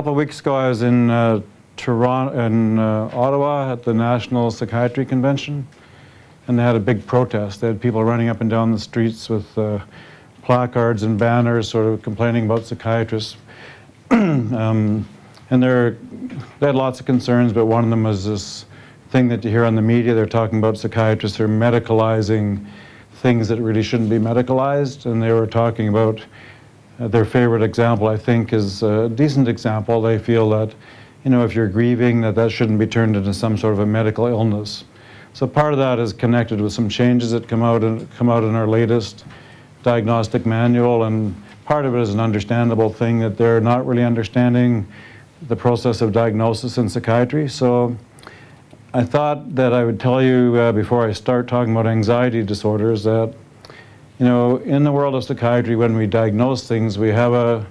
couple of weeks ago, I was in uh, Toronto, in uh, Ottawa at the National Psychiatry Convention, and they had a big protest. They had people running up and down the streets with uh, placards and banners, sort of complaining about psychiatrists. um, and they had lots of concerns, but one of them was this thing that you hear on the media. They're talking about psychiatrists are medicalizing things that really shouldn't be medicalized, and they were talking about their favorite example, I think, is a decent example. They feel that, you know, if you're grieving, that that shouldn't be turned into some sort of a medical illness. So part of that is connected with some changes that come out and come out in our latest diagnostic manual, and part of it is an understandable thing that they're not really understanding the process of diagnosis in psychiatry. So I thought that I would tell you uh, before I start talking about anxiety disorders that you know, in the world of psychiatry, when we diagnose things, we have a,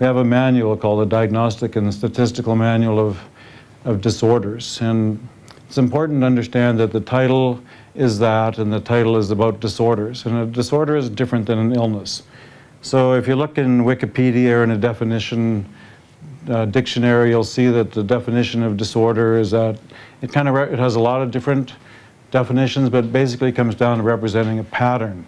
we have a manual called the Diagnostic and Statistical Manual of, of Disorders. And it's important to understand that the title is that, and the title is about disorders. And a disorder is different than an illness. So if you look in Wikipedia or in a definition uh, dictionary, you'll see that the definition of disorder is that it kind of it has a lot of different definitions, but basically comes down to representing a pattern.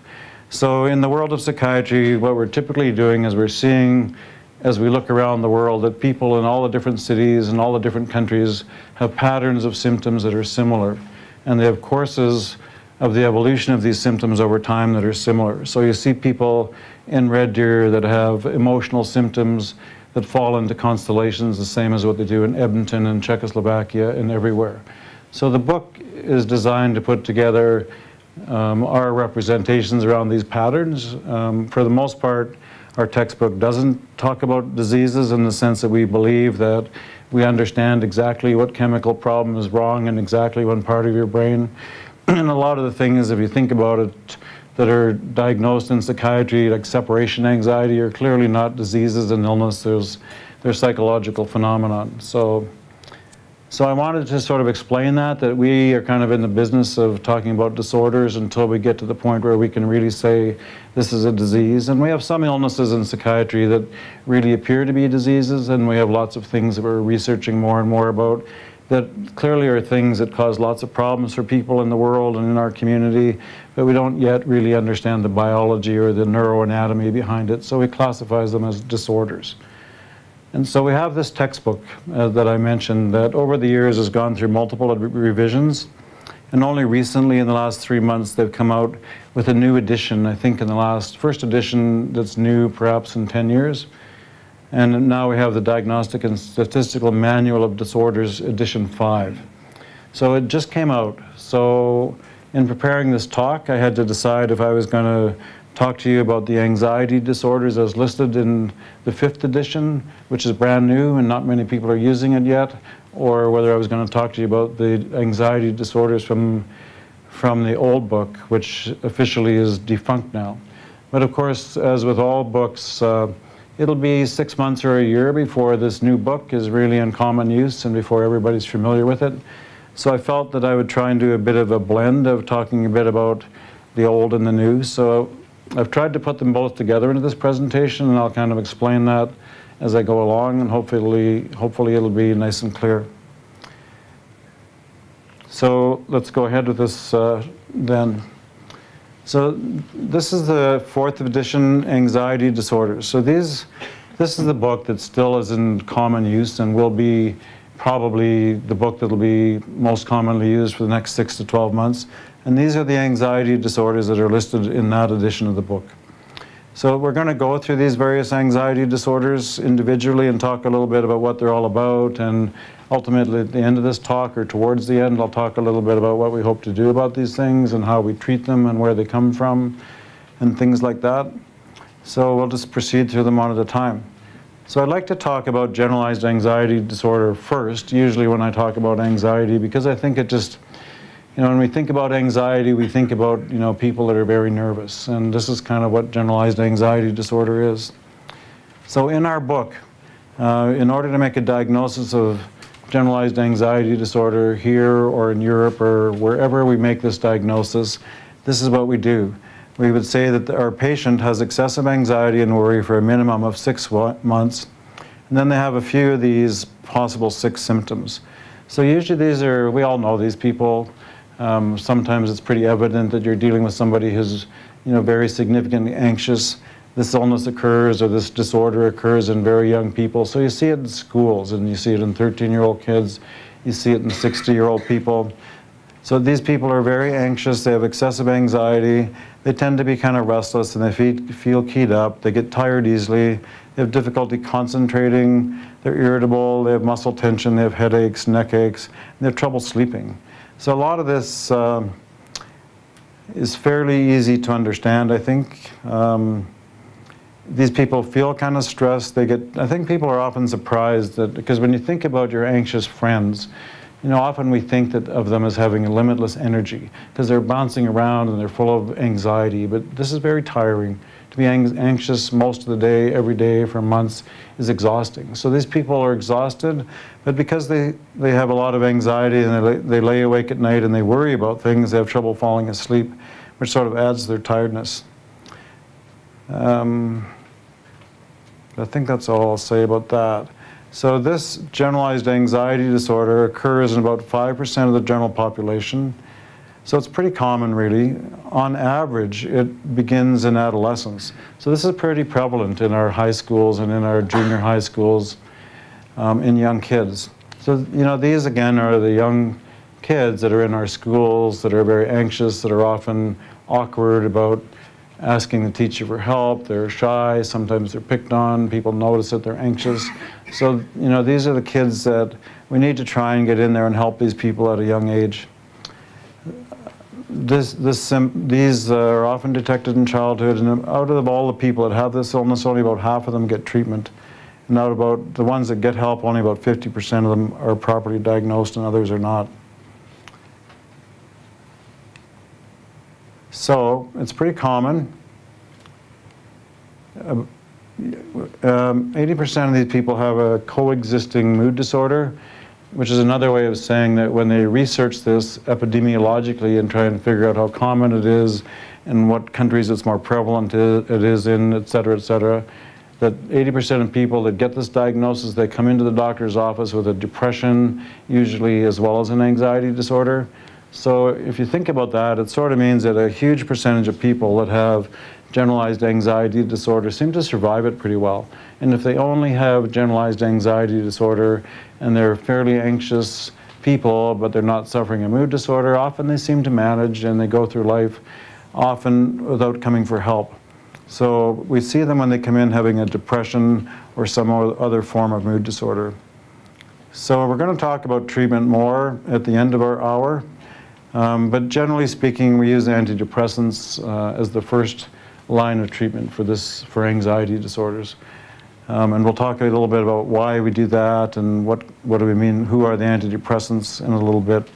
So in the world of psychiatry, what we're typically doing is we're seeing, as we look around the world, that people in all the different cities and all the different countries have patterns of symptoms that are similar. And they have courses of the evolution of these symptoms over time that are similar. So you see people in Red Deer that have emotional symptoms that fall into constellations the same as what they do in Edmonton and Czechoslovakia and everywhere. So the book is designed to put together um, our representations around these patterns. Um, for the most part, our textbook doesn't talk about diseases in the sense that we believe that we understand exactly what chemical problem is wrong in exactly one part of your brain. and a lot of the things, if you think about it, that are diagnosed in psychiatry, like separation anxiety, are clearly not diseases and illness. There's, they're psychological phenomenon. So so I wanted to sort of explain that, that we are kind of in the business of talking about disorders until we get to the point where we can really say this is a disease. And we have some illnesses in psychiatry that really appear to be diseases, and we have lots of things that we're researching more and more about that clearly are things that cause lots of problems for people in the world and in our community, but we don't yet really understand the biology or the neuroanatomy behind it, so we classify them as disorders. And so we have this textbook uh, that I mentioned that over the years has gone through multiple revisions. And only recently, in the last three months, they've come out with a new edition, I think in the last, first edition that's new perhaps in 10 years. And now we have the Diagnostic and Statistical Manual of Disorders, edition 5. So it just came out. So in preparing this talk, I had to decide if I was going to talk to you about the anxiety disorders as listed in the fifth edition, which is brand new and not many people are using it yet, or whether I was going to talk to you about the anxiety disorders from, from the old book, which officially is defunct now. But of course, as with all books, uh, it'll be six months or a year before this new book is really in common use and before everybody's familiar with it. So I felt that I would try and do a bit of a blend of talking a bit about the old and the new. So I've tried to put them both together into this presentation, and I'll kind of explain that as I go along, and hopefully, hopefully it'll be nice and clear. So let's go ahead with this uh, then. So this is the fourth edition, Anxiety Disorders. So these, this is the book that still is in common use and will be probably the book that will be most commonly used for the next six to 12 months. And these are the anxiety disorders that are listed in that edition of the book. So we're going to go through these various anxiety disorders individually and talk a little bit about what they're all about. And ultimately, at the end of this talk, or towards the end, I'll talk a little bit about what we hope to do about these things and how we treat them and where they come from and things like that. So we'll just proceed through them one at a time. So I'd like to talk about generalized anxiety disorder first, usually when I talk about anxiety, because I think it just you know, when we think about anxiety, we think about, you know, people that are very nervous. And this is kind of what generalized anxiety disorder is. So in our book, uh, in order to make a diagnosis of generalized anxiety disorder here or in Europe or wherever we make this diagnosis, this is what we do. We would say that our patient has excessive anxiety and worry for a minimum of six months, and And then they have a few of these possible six symptoms. So usually these are, we all know these people. Um, sometimes it's pretty evident that you're dealing with somebody who's, you know, very significantly anxious. This illness occurs or this disorder occurs in very young people. So you see it in schools and you see it in 13-year-old kids. You see it in 60-year-old people. So these people are very anxious, they have excessive anxiety, they tend to be kind of restless and they feel keyed up, they get tired easily, they have difficulty concentrating, they're irritable, they have muscle tension, they have headaches, neck aches, they have trouble sleeping. So a lot of this uh, is fairly easy to understand, I think. Um, these people feel kind of stressed. They get, I think people are often surprised that, because when you think about your anxious friends, you know, often we think that of them as having a limitless energy because they're bouncing around and they're full of anxiety, but this is very tiring. To be anxious most of the day, every day for months is exhausting. So these people are exhausted, but because they, they have a lot of anxiety and they lay, they lay awake at night and they worry about things, they have trouble falling asleep, which sort of adds to their tiredness. Um, I think that's all I'll say about that. So this generalized anxiety disorder occurs in about 5% of the general population. So it's pretty common really. On average, it begins in adolescence. So this is pretty prevalent in our high schools and in our junior high schools um, in young kids. So, you know, these again are the young kids that are in our schools that are very anxious, that are often awkward about asking the teacher for help. They're shy. Sometimes they're picked on. People notice that they're anxious. So, you know, these are the kids that we need to try and get in there and help these people at a young age. This, this, these are often detected in childhood, and out of all the people that have this illness, only about half of them get treatment. And out about the ones that get help, only about 50% of them are properly diagnosed and others are not. So it's pretty common. 80% um, of these people have a coexisting mood disorder, which is another way of saying that when they research this epidemiologically and try and figure out how common it is and what countries it's more prevalent it is in, et cetera, et cetera, that 80% of people that get this diagnosis, they come into the doctor's office with a depression, usually as well as an anxiety disorder. So if you think about that, it sort of means that a huge percentage of people that have generalized anxiety disorder seem to survive it pretty well. And if they only have generalized anxiety disorder and they're fairly anxious people, but they're not suffering a mood disorder, often they seem to manage and they go through life often without coming for help. So we see them when they come in having a depression or some other form of mood disorder. So we're going to talk about treatment more at the end of our hour. Um, but generally speaking, we use antidepressants uh, as the first line of treatment for this for anxiety disorders. Um, and we'll talk a little bit about why we do that and what, what do we mean, who are the antidepressants in a little bit.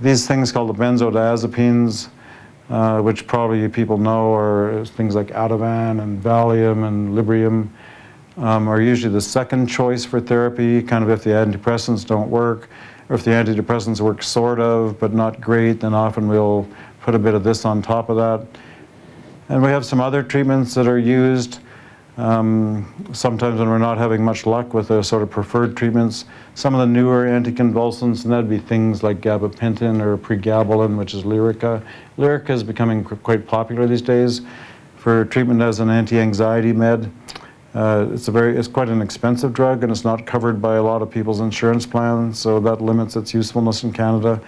These things called the benzodiazepines, uh, which probably people know are things like Ativan and Valium and Librium, um, are usually the second choice for therapy, kind of if the antidepressants don't work or if the antidepressants work sort of, but not great, then often we'll put a bit of this on top of that. And we have some other treatments that are used um, sometimes when we're not having much luck with the sort of preferred treatments. Some of the newer anticonvulsants, and that'd be things like gabapentin or pregabalin, which is Lyrica. Lyrica is becoming quite popular these days for treatment as an anti-anxiety med. Uh, it's a very, it's quite an expensive drug and it's not covered by a lot of people's insurance plans, so that limits its usefulness in Canada.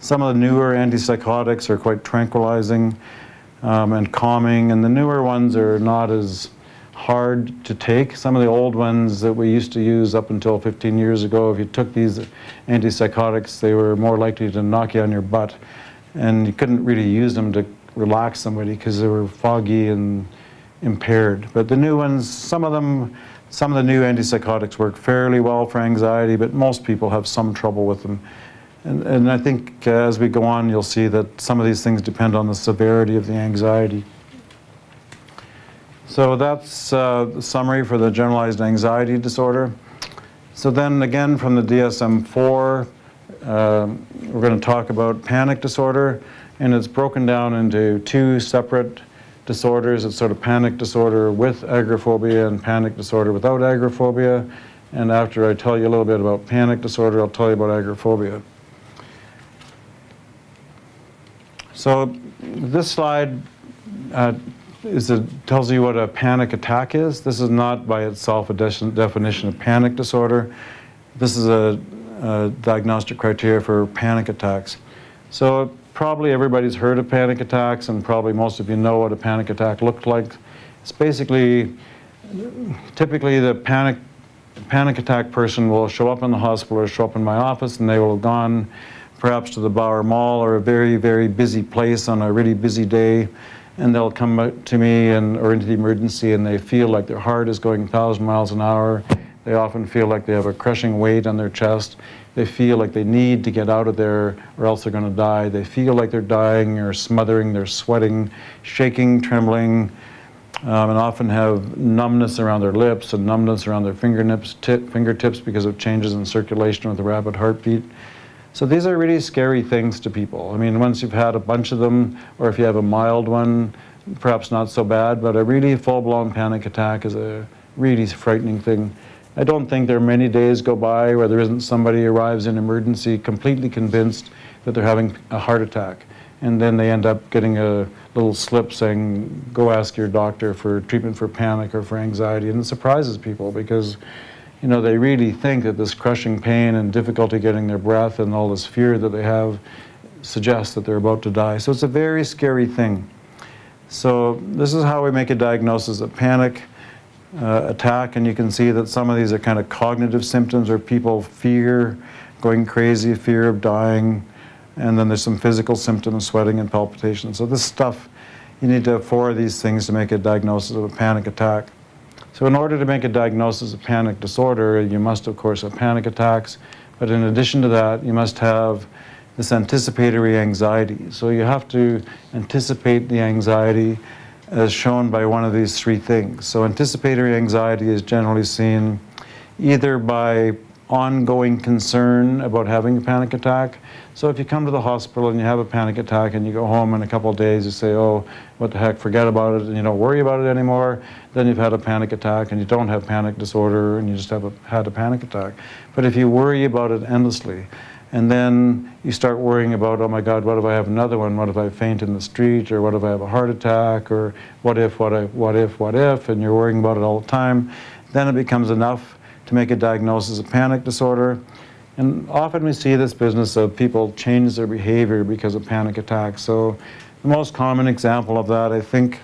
Some of the newer antipsychotics are quite tranquilizing um, and calming, and the newer ones are not as hard to take. Some of the old ones that we used to use up until 15 years ago, if you took these antipsychotics, they were more likely to knock you on your butt, and you couldn't really use them to relax somebody because they were foggy and impaired. But the new ones, some of them, some of the new antipsychotics work fairly well for anxiety, but most people have some trouble with them. And, and I think uh, as we go on, you'll see that some of these things depend on the severity of the anxiety. So that's uh, the summary for the generalized anxiety disorder. So then again from the DSM-4, uh, we're going to talk about panic disorder, and it's broken down into two separate disorders. It's sort of panic disorder with agoraphobia and panic disorder without agoraphobia. And after I tell you a little bit about panic disorder, I'll tell you about agoraphobia. So this slide uh, is a, tells you what a panic attack is. This is not by itself a de definition of panic disorder. This is a, a, diagnostic criteria for panic attacks. So probably everybody's heard of panic attacks and probably most of you know what a panic attack looked like. It's basically, typically the panic, panic attack person will show up in the hospital or show up in my office and they will have gone perhaps to the Bower Mall or a very, very busy place on a really busy day and they'll come to me and, or into the emergency and they feel like their heart is going 1,000 miles an hour. They often feel like they have a crushing weight on their chest. They feel like they need to get out of there or else they're going to die. They feel like they're dying or smothering, they're sweating, shaking, trembling, um, and often have numbness around their lips and numbness around their fingertips, tip, fingertips because of changes in circulation with a rapid heartbeat. So these are really scary things to people. I mean, once you've had a bunch of them, or if you have a mild one, perhaps not so bad, but a really full-blown panic attack is a really frightening thing. I don't think there are many days go by where there isn't somebody arrives in emergency completely convinced that they're having a heart attack. And then they end up getting a little slip saying, go ask your doctor for treatment for panic or for anxiety. And it surprises people because you know, they really think that this crushing pain and difficulty getting their breath and all this fear that they have suggests that they're about to die. So it's a very scary thing. So this is how we make a diagnosis of panic uh, attack, and you can see that some of these are kind of cognitive symptoms or people fear, going crazy, fear of dying, and then there's some physical symptoms, sweating and palpitation. So this stuff, you need to have four of these things to make a diagnosis of a panic attack. So in order to make a diagnosis of panic disorder, you must, of course, have panic attacks. But in addition to that, you must have this anticipatory anxiety. So you have to anticipate the anxiety as shown by one of these three things. So anticipatory anxiety is generally seen either by ongoing concern about having a panic attack. So if you come to the hospital and you have a panic attack and you go home in a couple of days, you say, oh, what the heck, forget about it, and you don't worry about it anymore, then you've had a panic attack and you don't have panic disorder and you just have a, had a panic attack. But if you worry about it endlessly, and then you start worrying about, oh my God, what if I have another one? What if I faint in the street? Or what if I have a heart attack? Or what if, what if, what if, what if? And you're worrying about it all the time. Then it becomes enough to make a diagnosis of panic disorder. And often we see this business of people change their behavior because of panic attacks. So the most common example of that, I think,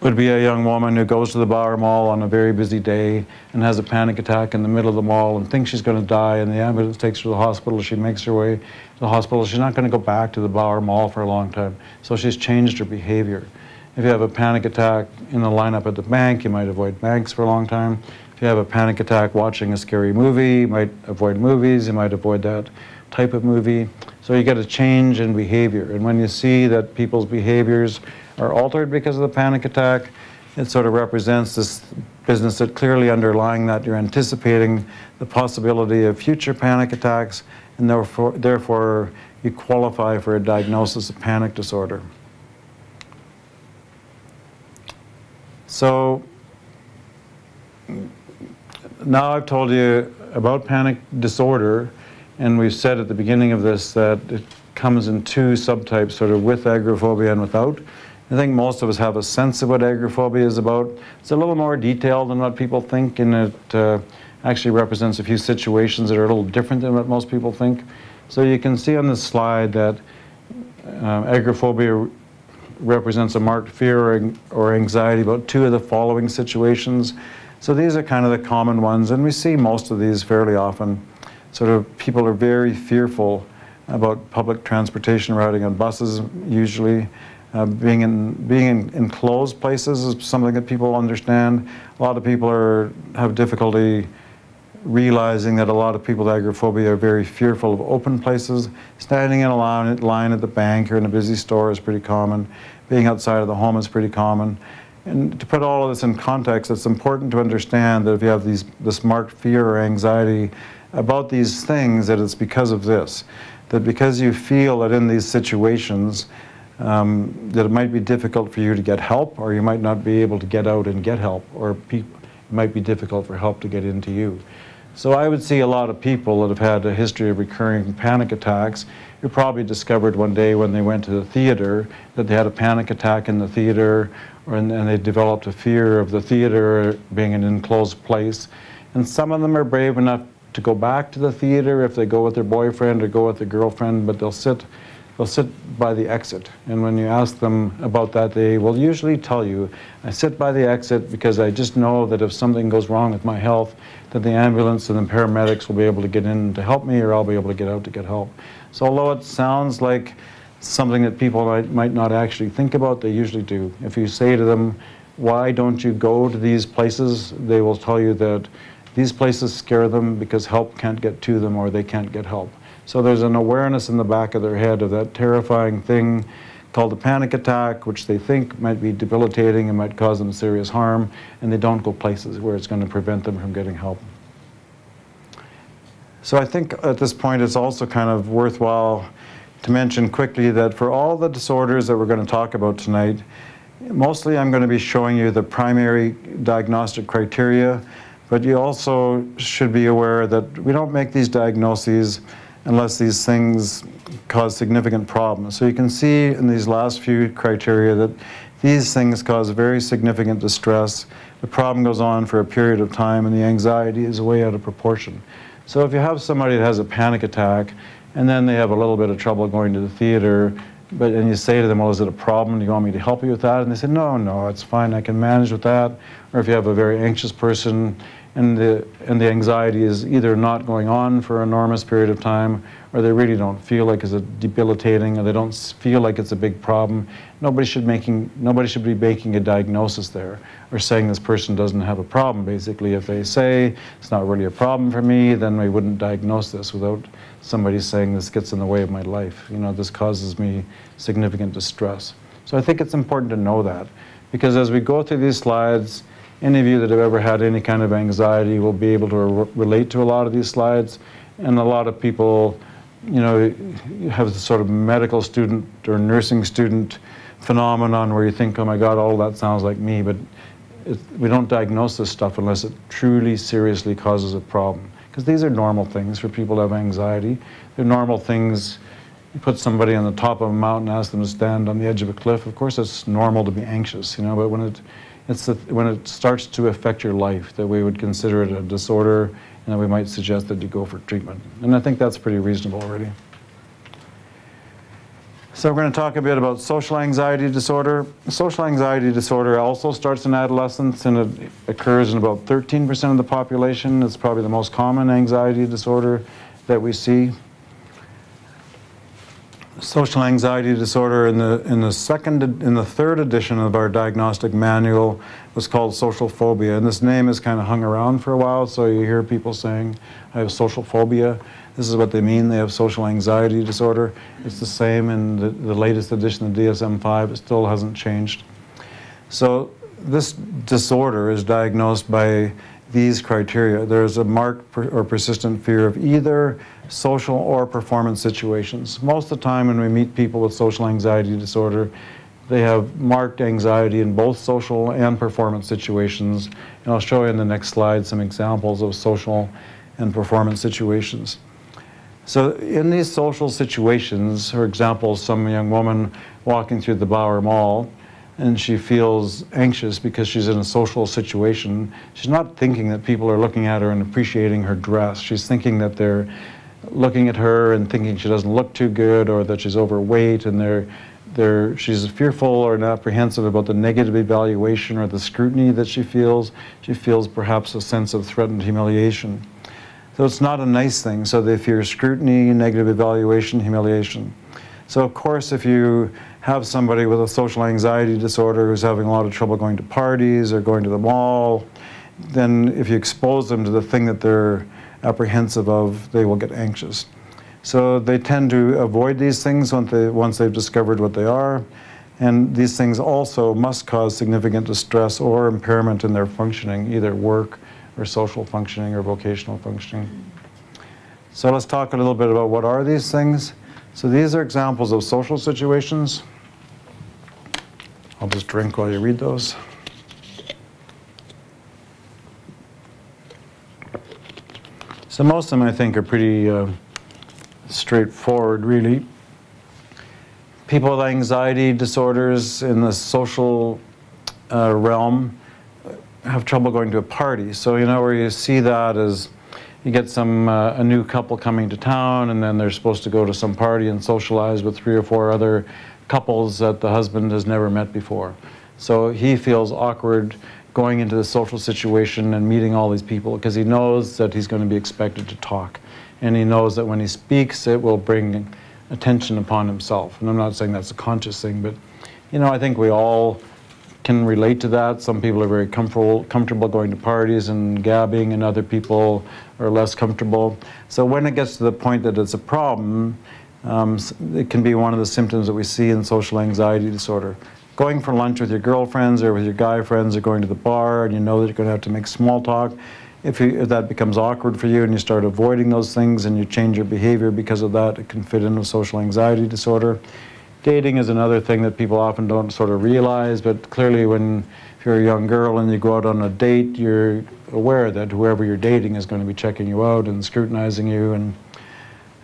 would be a young woman who goes to the Bower Mall on a very busy day and has a panic attack in the middle of the mall and thinks she's going to die and the ambulance takes her to the hospital. She makes her way to the hospital. She's not going to go back to the Bower Mall for a long time. So she's changed her behavior. If you have a panic attack in the lineup at the bank, you might avoid banks for a long time. You have a panic attack watching a scary movie, you might avoid movies, you might avoid that type of movie. So you get a change in behavior. And when you see that people's behaviors are altered because of the panic attack, it sort of represents this business that clearly underlying that you're anticipating the possibility of future panic attacks and therefore, therefore you qualify for a diagnosis of panic disorder. So now I've told you about panic disorder, and we've said at the beginning of this that it comes in two subtypes, sort of with agoraphobia and without. I think most of us have a sense of what agoraphobia is about. It's a little more detailed than what people think, and it uh, actually represents a few situations that are a little different than what most people think. So you can see on this slide that um, agoraphobia represents a marked fear or anxiety about two of the following situations. So these are kind of the common ones, and we see most of these fairly often. Sort of people are very fearful about public transportation riding on buses, usually. Uh, being in being in enclosed places is something that people understand. A lot of people are have difficulty realizing that a lot of people with agoraphobia are very fearful of open places. Standing in a line, line at the bank or in a busy store is pretty common. Being outside of the home is pretty common. And to put all of this in context, it's important to understand that if you have these, this marked fear or anxiety about these things, that it's because of this. That because you feel that in these situations, um, that it might be difficult for you to get help, or you might not be able to get out and get help, or it might be difficult for help to get into you. So I would see a lot of people that have had a history of recurring panic attacks who probably discovered one day when they went to the theater that they had a panic attack in the theater or, and they developed a fear of the theater being an enclosed place. And some of them are brave enough to go back to the theater if they go with their boyfriend or go with their girlfriend, but they'll sit they'll sit by the exit. And when you ask them about that, they will usually tell you, I sit by the exit because I just know that if something goes wrong with my health, that the ambulance and the paramedics will be able to get in to help me or I'll be able to get out to get help. So although it sounds like something that people might, might not actually think about, they usually do. If you say to them, why don't you go to these places, they will tell you that these places scare them because help can't get to them or they can't get help. So there's an awareness in the back of their head of that terrifying thing called a panic attack, which they think might be debilitating and might cause them serious harm, and they don't go places where it's going to prevent them from getting help. So I think at this point it's also kind of worthwhile to mention quickly that for all the disorders that we're going to talk about tonight, mostly I'm going to be showing you the primary diagnostic criteria, but you also should be aware that we don't make these diagnoses unless these things cause significant problems. So you can see in these last few criteria that these things cause very significant distress. The problem goes on for a period of time and the anxiety is way out of proportion. So if you have somebody that has a panic attack and then they have a little bit of trouble going to the theater, but and you say to them, well, is it a problem? Do you want me to help you with that? And they say, no, no, it's fine. I can manage with that. Or if you have a very anxious person and the, and the anxiety is either not going on for an enormous period of time or they really don't feel like it's a debilitating or they don't feel like it's a big problem. Nobody should, making, nobody should be making a diagnosis there or saying this person doesn't have a problem. Basically, if they say it's not really a problem for me, then we wouldn't diagnose this without somebody saying this gets in the way of my life. You know, this causes me significant distress. So I think it's important to know that because as we go through these slides, any of you that have ever had any kind of anxiety will be able to re relate to a lot of these slides. And a lot of people, you know, you have the sort of medical student or nursing student phenomenon where you think, oh my God, all that sounds like me. But it, we don't diagnose this stuff unless it truly seriously causes a problem. Because these are normal things for people to have anxiety. They're normal things. You put somebody on the top of a mountain, ask them to stand on the edge of a cliff. Of course, it's normal to be anxious, you know. But when it it's the, when it starts to affect your life that we would consider it a disorder and that we might suggest that you go for treatment. And I think that's pretty reasonable already. So we're going to talk a bit about social anxiety disorder. Social anxiety disorder also starts in adolescence and it occurs in about 13% of the population. It's probably the most common anxiety disorder that we see social anxiety disorder in the in the second in the third edition of our diagnostic manual was called social phobia. And this name has kind of hung around for a while so you hear people saying I have social phobia. This is what they mean they have social anxiety disorder. It's the same in the, the latest edition of DSM-5 it still hasn't changed. So this disorder is diagnosed by these criteria. There's a marked per or persistent fear of either social or performance situations. Most of the time when we meet people with social anxiety disorder, they have marked anxiety in both social and performance situations. And I'll show you in the next slide some examples of social and performance situations. So in these social situations, for example, some young woman walking through the Bower Mall, and she feels anxious because she's in a social situation, she's not thinking that people are looking at her and appreciating her dress. She's thinking that they're looking at her and thinking she doesn't look too good or that she's overweight and they're, they're, she's fearful or apprehensive about the negative evaluation or the scrutiny that she feels. She feels perhaps a sense of threatened humiliation. So it's not a nice thing. So they fear scrutiny, negative evaluation, humiliation. So of course, if you have somebody with a social anxiety disorder who's having a lot of trouble going to parties or going to the mall, then if you expose them to the thing that they're apprehensive of, they will get anxious. So they tend to avoid these things once, they, once they've discovered what they are. And these things also must cause significant distress or impairment in their functioning, either work or social functioning or vocational functioning. So let's talk a little bit about what are these things. So these are examples of social situations. I'll just drink while you read those. So most of them, I think, are pretty uh, straightforward, really. People with anxiety disorders in the social uh, realm have trouble going to a party. So, you know, where you see that as you get some uh, a new couple coming to town and then they're supposed to go to some party and socialize with three or four other couples that the husband has never met before. So he feels awkward going into the social situation and meeting all these people because he knows that he's going to be expected to talk. And he knows that when he speaks, it will bring attention upon himself. And I'm not saying that's a conscious thing, but you know, I think we all can relate to that. Some people are very comfortable, comfortable going to parties and gabbing, and other people are less comfortable. So when it gets to the point that it's a problem, um, it can be one of the symptoms that we see in social anxiety disorder. Going for lunch with your girlfriends or with your guy friends or going to the bar and you know that you're going to have to make small talk, if, you, if, that becomes awkward for you and you start avoiding those things and you change your behavior because of that, it can fit in with social anxiety disorder. Dating is another thing that people often don't sort of realize, but clearly when if you're a young girl and you go out on a date, you're aware that whoever you're dating is going to be checking you out and scrutinizing you and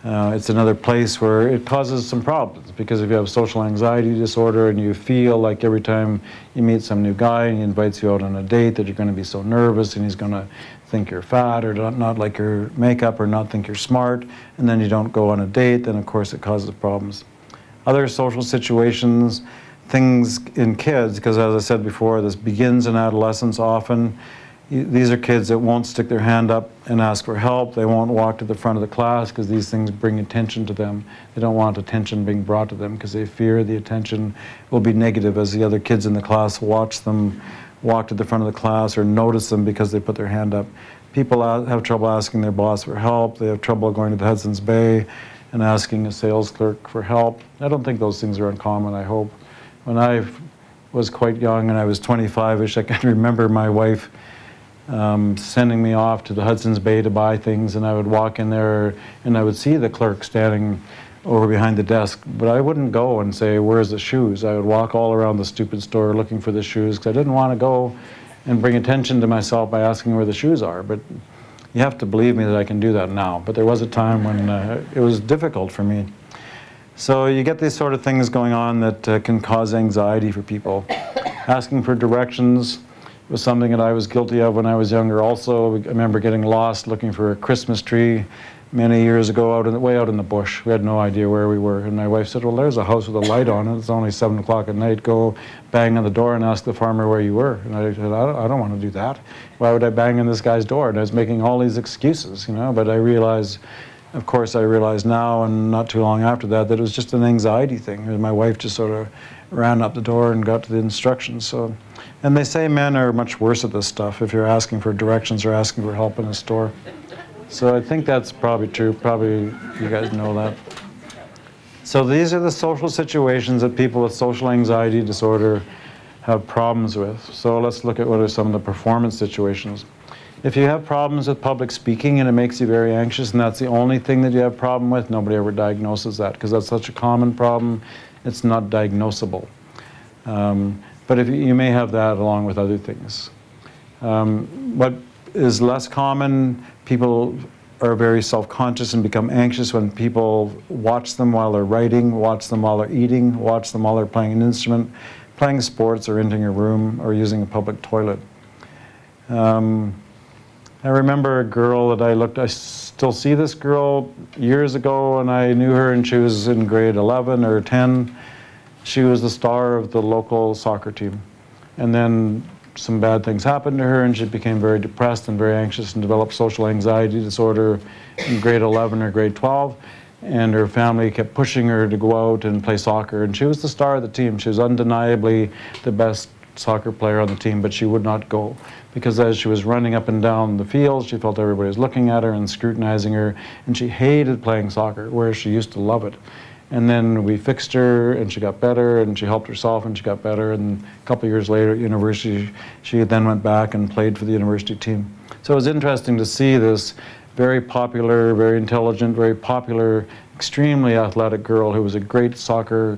uh, it's another place where it causes some problems because if you have social anxiety disorder and you feel like every time you meet some new guy and he invites you out on a date that you're going to be so nervous and he's going to think you're fat or not, not like your makeup or not think you're smart and then you don't go on a date, then of course it causes problems. Other social situations, things in kids, because as I said before, this begins in adolescence often these are kids that won't stick their hand up and ask for help. They won't walk to the front of the class because these things bring attention to them. They don't want attention being brought to them because they fear the attention will be negative as the other kids in the class watch them walk to the front of the class or notice them because they put their hand up. People have trouble asking their boss for help. They have trouble going to the Hudson's Bay and asking a sales clerk for help. I don't think those things are uncommon, I hope. When I was quite young and I was 25-ish, I can remember my wife um, sending me off to the Hudson's Bay to buy things, and I would walk in there and I would see the clerk standing over behind the desk, but I wouldn't go and say, where's the shoes? I would walk all around the stupid store looking for the shoes because I didn't want to go and bring attention to myself by asking where the shoes are. But you have to believe me that I can do that now. But there was a time when uh, it was difficult for me. So you get these sort of things going on that uh, can cause anxiety for people. Asking for directions, was something that I was guilty of when I was younger also. I remember getting lost looking for a Christmas tree many years ago out in the, way out in the bush. We had no idea where we were. And my wife said, well, there's a house with a light on it. It's only 7 o'clock at night. Go bang on the door and ask the farmer where you were. And I said, I don't want to do that. Why would I bang on this guy's door? And I was making all these excuses, you know. But I realized, of course, I realized now and not too long after that, that it was just an anxiety thing. My wife just sort of ran up the door and got to the instructions. So and they say men are much worse at this stuff if you're asking for directions or asking for help in a store. So I think that's probably true. Probably you guys know that. So these are the social situations that people with social anxiety disorder have problems with. So let's look at what are some of the performance situations. If you have problems with public speaking and it makes you very anxious and that's the only thing that you have a problem with, nobody ever diagnoses that because that's such a common problem, it's not diagnosable. Um, but if you may have that along with other things. Um, what is less common, people are very self-conscious and become anxious when people watch them while they're writing, watch them while they're eating, watch them while they're playing an instrument, playing sports or entering a room or using a public toilet. Um, I remember a girl that I looked, I still see this girl years ago and I knew her and she was in grade 11 or 10 she was the star of the local soccer team. And then some bad things happened to her and she became very depressed and very anxious and developed social anxiety disorder in grade 11 or grade 12. And her family kept pushing her to go out and play soccer. And she was the star of the team. She was undeniably the best soccer player on the team, but she would not go because as she was running up and down the field, she felt everybody was looking at her and scrutinizing her, and she hated playing soccer, whereas she used to love it. And then we fixed her and she got better and she helped herself and she got better. And a couple years later at university, she then went back and played for the university team. So it was interesting to see this very popular, very intelligent, very popular, extremely athletic girl who was a great soccer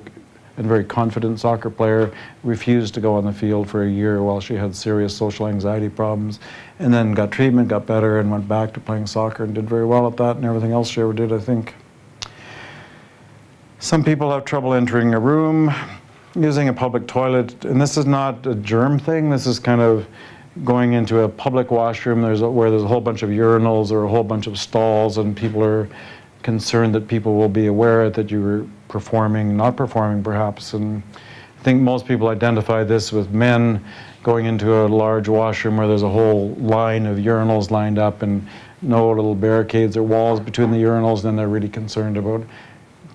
and very confident soccer player, refused to go on the field for a year while she had serious social anxiety problems, and then got treatment, got better, and went back to playing soccer and did very well at that and everything else she ever did, I think. Some people have trouble entering a room, using a public toilet, and this is not a germ thing, this is kind of going into a public washroom there's a, where there's a whole bunch of urinals or a whole bunch of stalls and people are concerned that people will be aware that you were performing, not performing perhaps. And I think most people identify this with men going into a large washroom where there's a whole line of urinals lined up and no little barricades or walls between the urinals, then they're really concerned about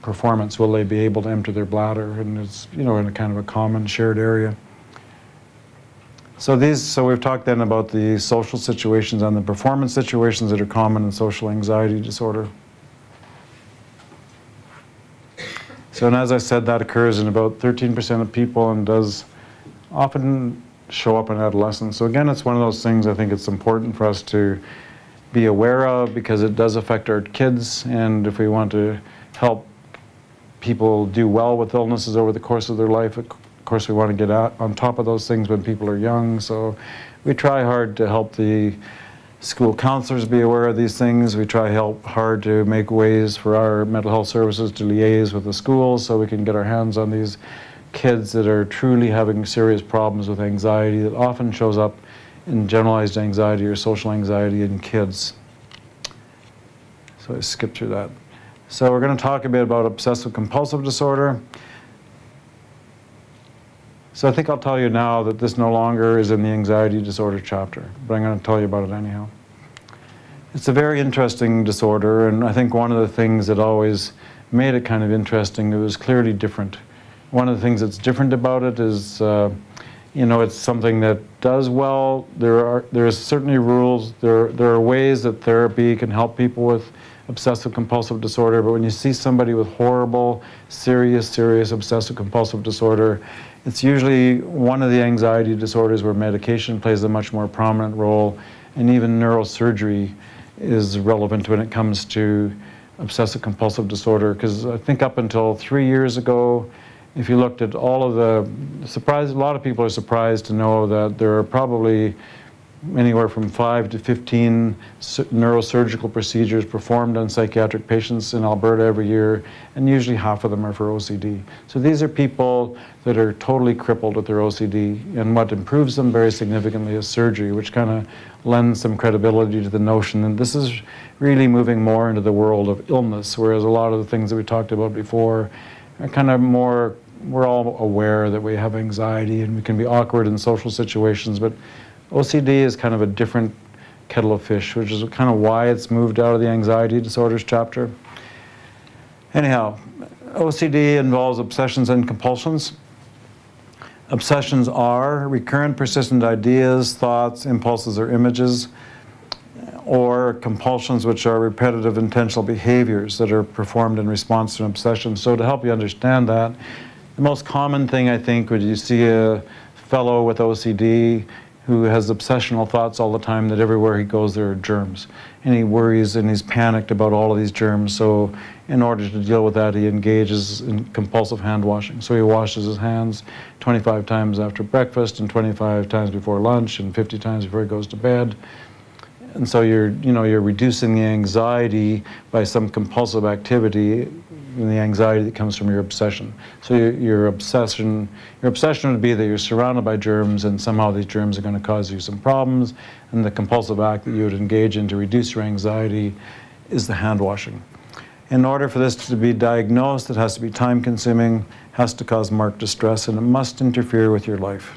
performance. Will they be able to empty their bladder? And it's, you know, in a kind of a common shared area. So these, so we've talked then about the social situations and the performance situations that are common in social anxiety disorder. So, and as I said, that occurs in about 13% of people and does often show up in adolescence. So again, it's one of those things I think it's important for us to be aware of because it does affect our kids. And if we want to help people do well with illnesses over the course of their life, Of course, we want to get out on top of those things when people are young. So we try hard to help the school counselors be aware of these things. We try help hard to make ways for our mental health services to liaise with the schools so we can get our hands on these kids that are truly having serious problems with anxiety that often shows up in generalized anxiety or social anxiety in kids. So I skipped through that. So we're going to talk a bit about obsessive compulsive disorder. So I think I'll tell you now that this no longer is in the anxiety disorder chapter, but I'm going to tell you about it anyhow. It's a very interesting disorder, and I think one of the things that always made it kind of interesting, it was clearly different. One of the things that's different about it is, uh, you know, it's something that does well. There are there is certainly rules. There there are ways that therapy can help people with obsessive compulsive disorder. But when you see somebody with horrible, serious, serious obsessive compulsive disorder, it's usually one of the anxiety disorders where medication plays a much more prominent role, and even neurosurgery is relevant when it comes to obsessive compulsive disorder. Because I think up until three years ago, if you looked at all of the surprise, a lot of people are surprised to know that there are probably anywhere from 5 to 15 neurosurgical procedures performed on psychiatric patients in Alberta every year, and usually half of them are for OCD. So these are people that are totally crippled with their OCD, and what improves them very significantly is surgery, which kind of lends some credibility to the notion that this is really moving more into the world of illness, whereas a lot of the things that we talked about before are kind of more we're all aware that we have anxiety and we can be awkward in social situations, but OCD is kind of a different kettle of fish, which is kind of why it's moved out of the anxiety disorders chapter. Anyhow, OCD involves obsessions and compulsions. Obsessions are recurrent, persistent ideas, thoughts, impulses, or images, or compulsions, which are repetitive, intentional behaviors that are performed in response to an obsession. So, to help you understand that, the most common thing I think when you see a fellow with OCD who has obsessional thoughts all the time that everywhere he goes there are germs. And he worries and he's panicked about all of these germs. So in order to deal with that, he engages in compulsive hand washing. So he washes his hands 25 times after breakfast and 25 times before lunch and 50 times before he goes to bed. And so you're, you know, you're reducing the anxiety by some compulsive activity and the anxiety that comes from your obsession. So your, your, obsession, your obsession would be that you're surrounded by germs and somehow these germs are going to cause you some problems. And the compulsive act that you would engage in to reduce your anxiety is the hand washing. In order for this to be diagnosed, it has to be time consuming, has to cause marked distress, and it must interfere with your life.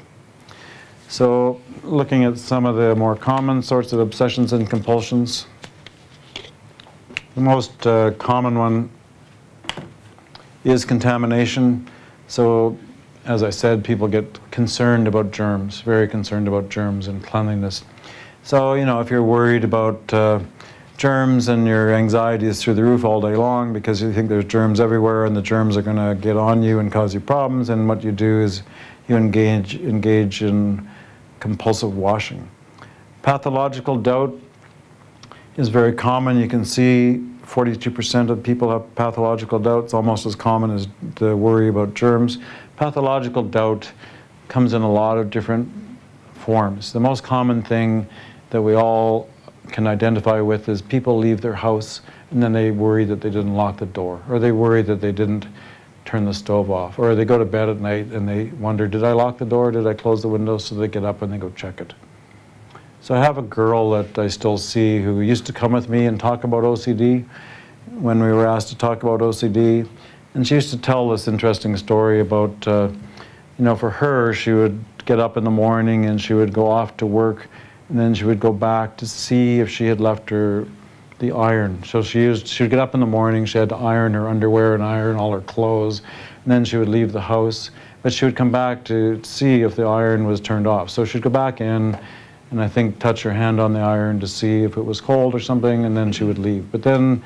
So looking at some of the more common sorts of obsessions and compulsions, the most uh, common one is contamination. So, as I said, people get concerned about germs, very concerned about germs and cleanliness. So, you know, if you're worried about uh, germs and your anxiety is through the roof all day long because you think there's germs everywhere and the germs are going to get on you and cause you problems, and what you do is you engage, engage in compulsive washing. Pathological doubt is very common. You can see 42% of people have pathological doubt. It's almost as common as the worry about germs. Pathological doubt comes in a lot of different forms. The most common thing that we all can identify with is people leave their house and then they worry that they didn't lock the door, or they worry that they didn't turn the stove off, or they go to bed at night and they wonder, did I lock the door, did I close the window, so they get up and they go check it. So I have a girl that I still see who used to come with me and talk about OCD when we were asked to talk about OCD, and she used to tell this interesting story about, uh, you know, for her, she would get up in the morning and she would go off to work and then she would go back to see if she had left her the iron. So she used she would get up in the morning, she had to iron her underwear and iron all her clothes, and then she would leave the house. But she would come back to see if the iron was turned off. So she'd go back in and I think touch her hand on the iron to see if it was cold or something, and then she would leave. But then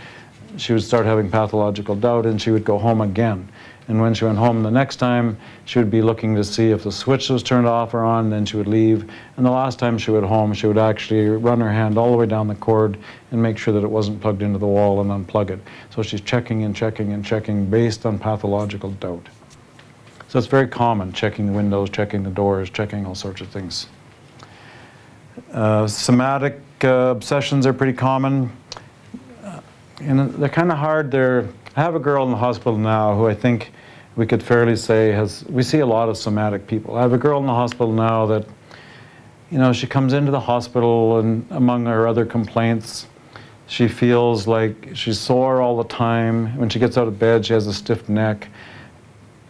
she would start having pathological doubt and she would go home again. And when she went home the next time, she would be looking to see if the switch was turned off or on, then she would leave. And the last time she went home, she would actually run her hand all the way down the cord and make sure that it wasn't plugged into the wall and unplug it. So she's checking and checking and checking based on pathological doubt. So it's very common, checking the windows, checking the doors, checking all sorts of things. Uh, somatic uh, obsessions are pretty common. Uh, and they're kind of hard. They're, I have a girl in the hospital now who I think we could fairly say has, we see a lot of somatic people. I have a girl in the hospital now that, you know, she comes into the hospital and among her other complaints, she feels like she's sore all the time. When she gets out of bed, she has a stiff neck.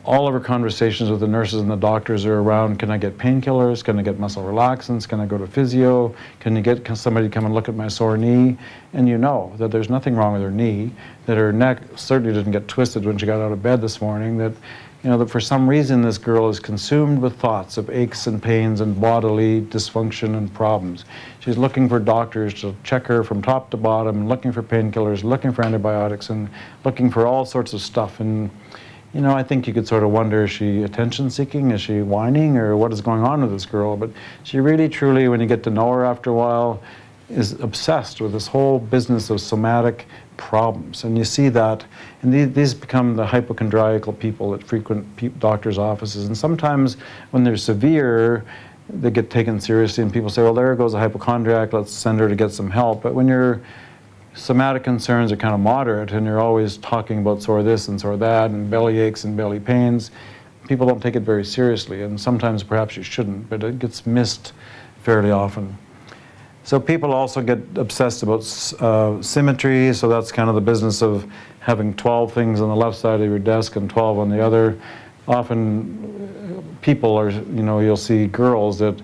All of her conversations with the nurses and the doctors are around, can I get painkillers? Can I get muscle relaxants? Can I go to physio? Can you get somebody to come and look at my sore knee? And you know that there's nothing wrong with her knee, that her neck certainly didn't get twisted when she got out of bed this morning, that you know, that for some reason this girl is consumed with thoughts of aches and pains and bodily dysfunction and problems. She's looking for doctors to check her from top to bottom, looking for painkillers, looking for antibiotics, and looking for all sorts of stuff. And you know, I think you could sort of wonder, is she attention seeking? Is she whining? Or what is going on with this girl? But she really, truly, when you get to know her after a while, is obsessed with this whole business of somatic problems. And you see that, and these become the hypochondriacal people that frequent doctors' offices. And sometimes when they're severe, they get taken seriously, and people say, well, there goes a hypochondriac, let's send her to get some help. But when you're somatic concerns are kind of moderate and you're always talking about sore this and sore that and belly aches and belly pains, people don't take it very seriously. And sometimes perhaps you shouldn't, but it gets missed fairly often. So people also get obsessed about uh, symmetry, so that's kind of the business of having 12 things on the left side of your desk and 12 on the other. Often uh, people are, you know, you'll see girls that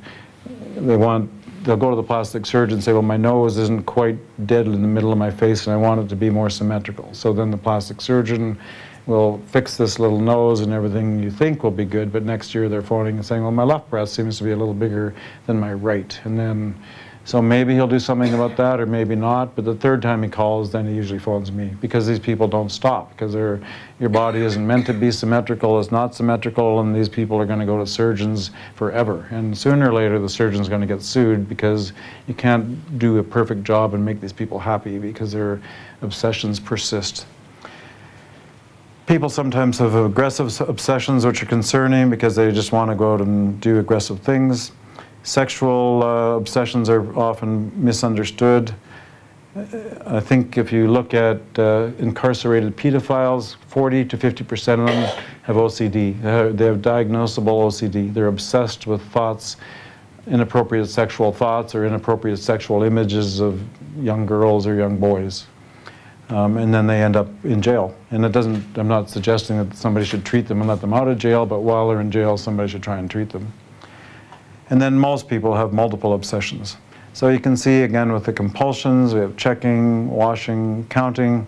they want they'll go to the plastic surgeon and say, well, my nose isn't quite dead in the middle of my face and I want it to be more symmetrical. So then the plastic surgeon will fix this little nose and everything you think will be good, but next year they're phoning and saying, well, my left breast seems to be a little bigger than my right. And then so maybe he'll do something about that or maybe not, but the third time he calls, then he usually phones me because these people don't stop because your body isn't meant to be symmetrical, it's not symmetrical, and these people are going to go to surgeons forever. And sooner or later, the surgeon's going to get sued because you can't do a perfect job and make these people happy because their obsessions persist. People sometimes have aggressive obsessions which are concerning because they just want to go out and do aggressive things. Sexual uh, obsessions are often misunderstood. I think if you look at uh, incarcerated pedophiles, 40 to 50 percent of them have OCD. they have diagnosable OCD. They're obsessed with thoughts, inappropriate sexual thoughts or inappropriate sexual images of young girls or young boys. Um, and then they end up in jail. And it doesn't, I'm not suggesting that somebody should treat them and let them out of jail, but while they're in jail, somebody should try and treat them. And then most people have multiple obsessions. So you can see again with the compulsions, we have checking, washing, counting,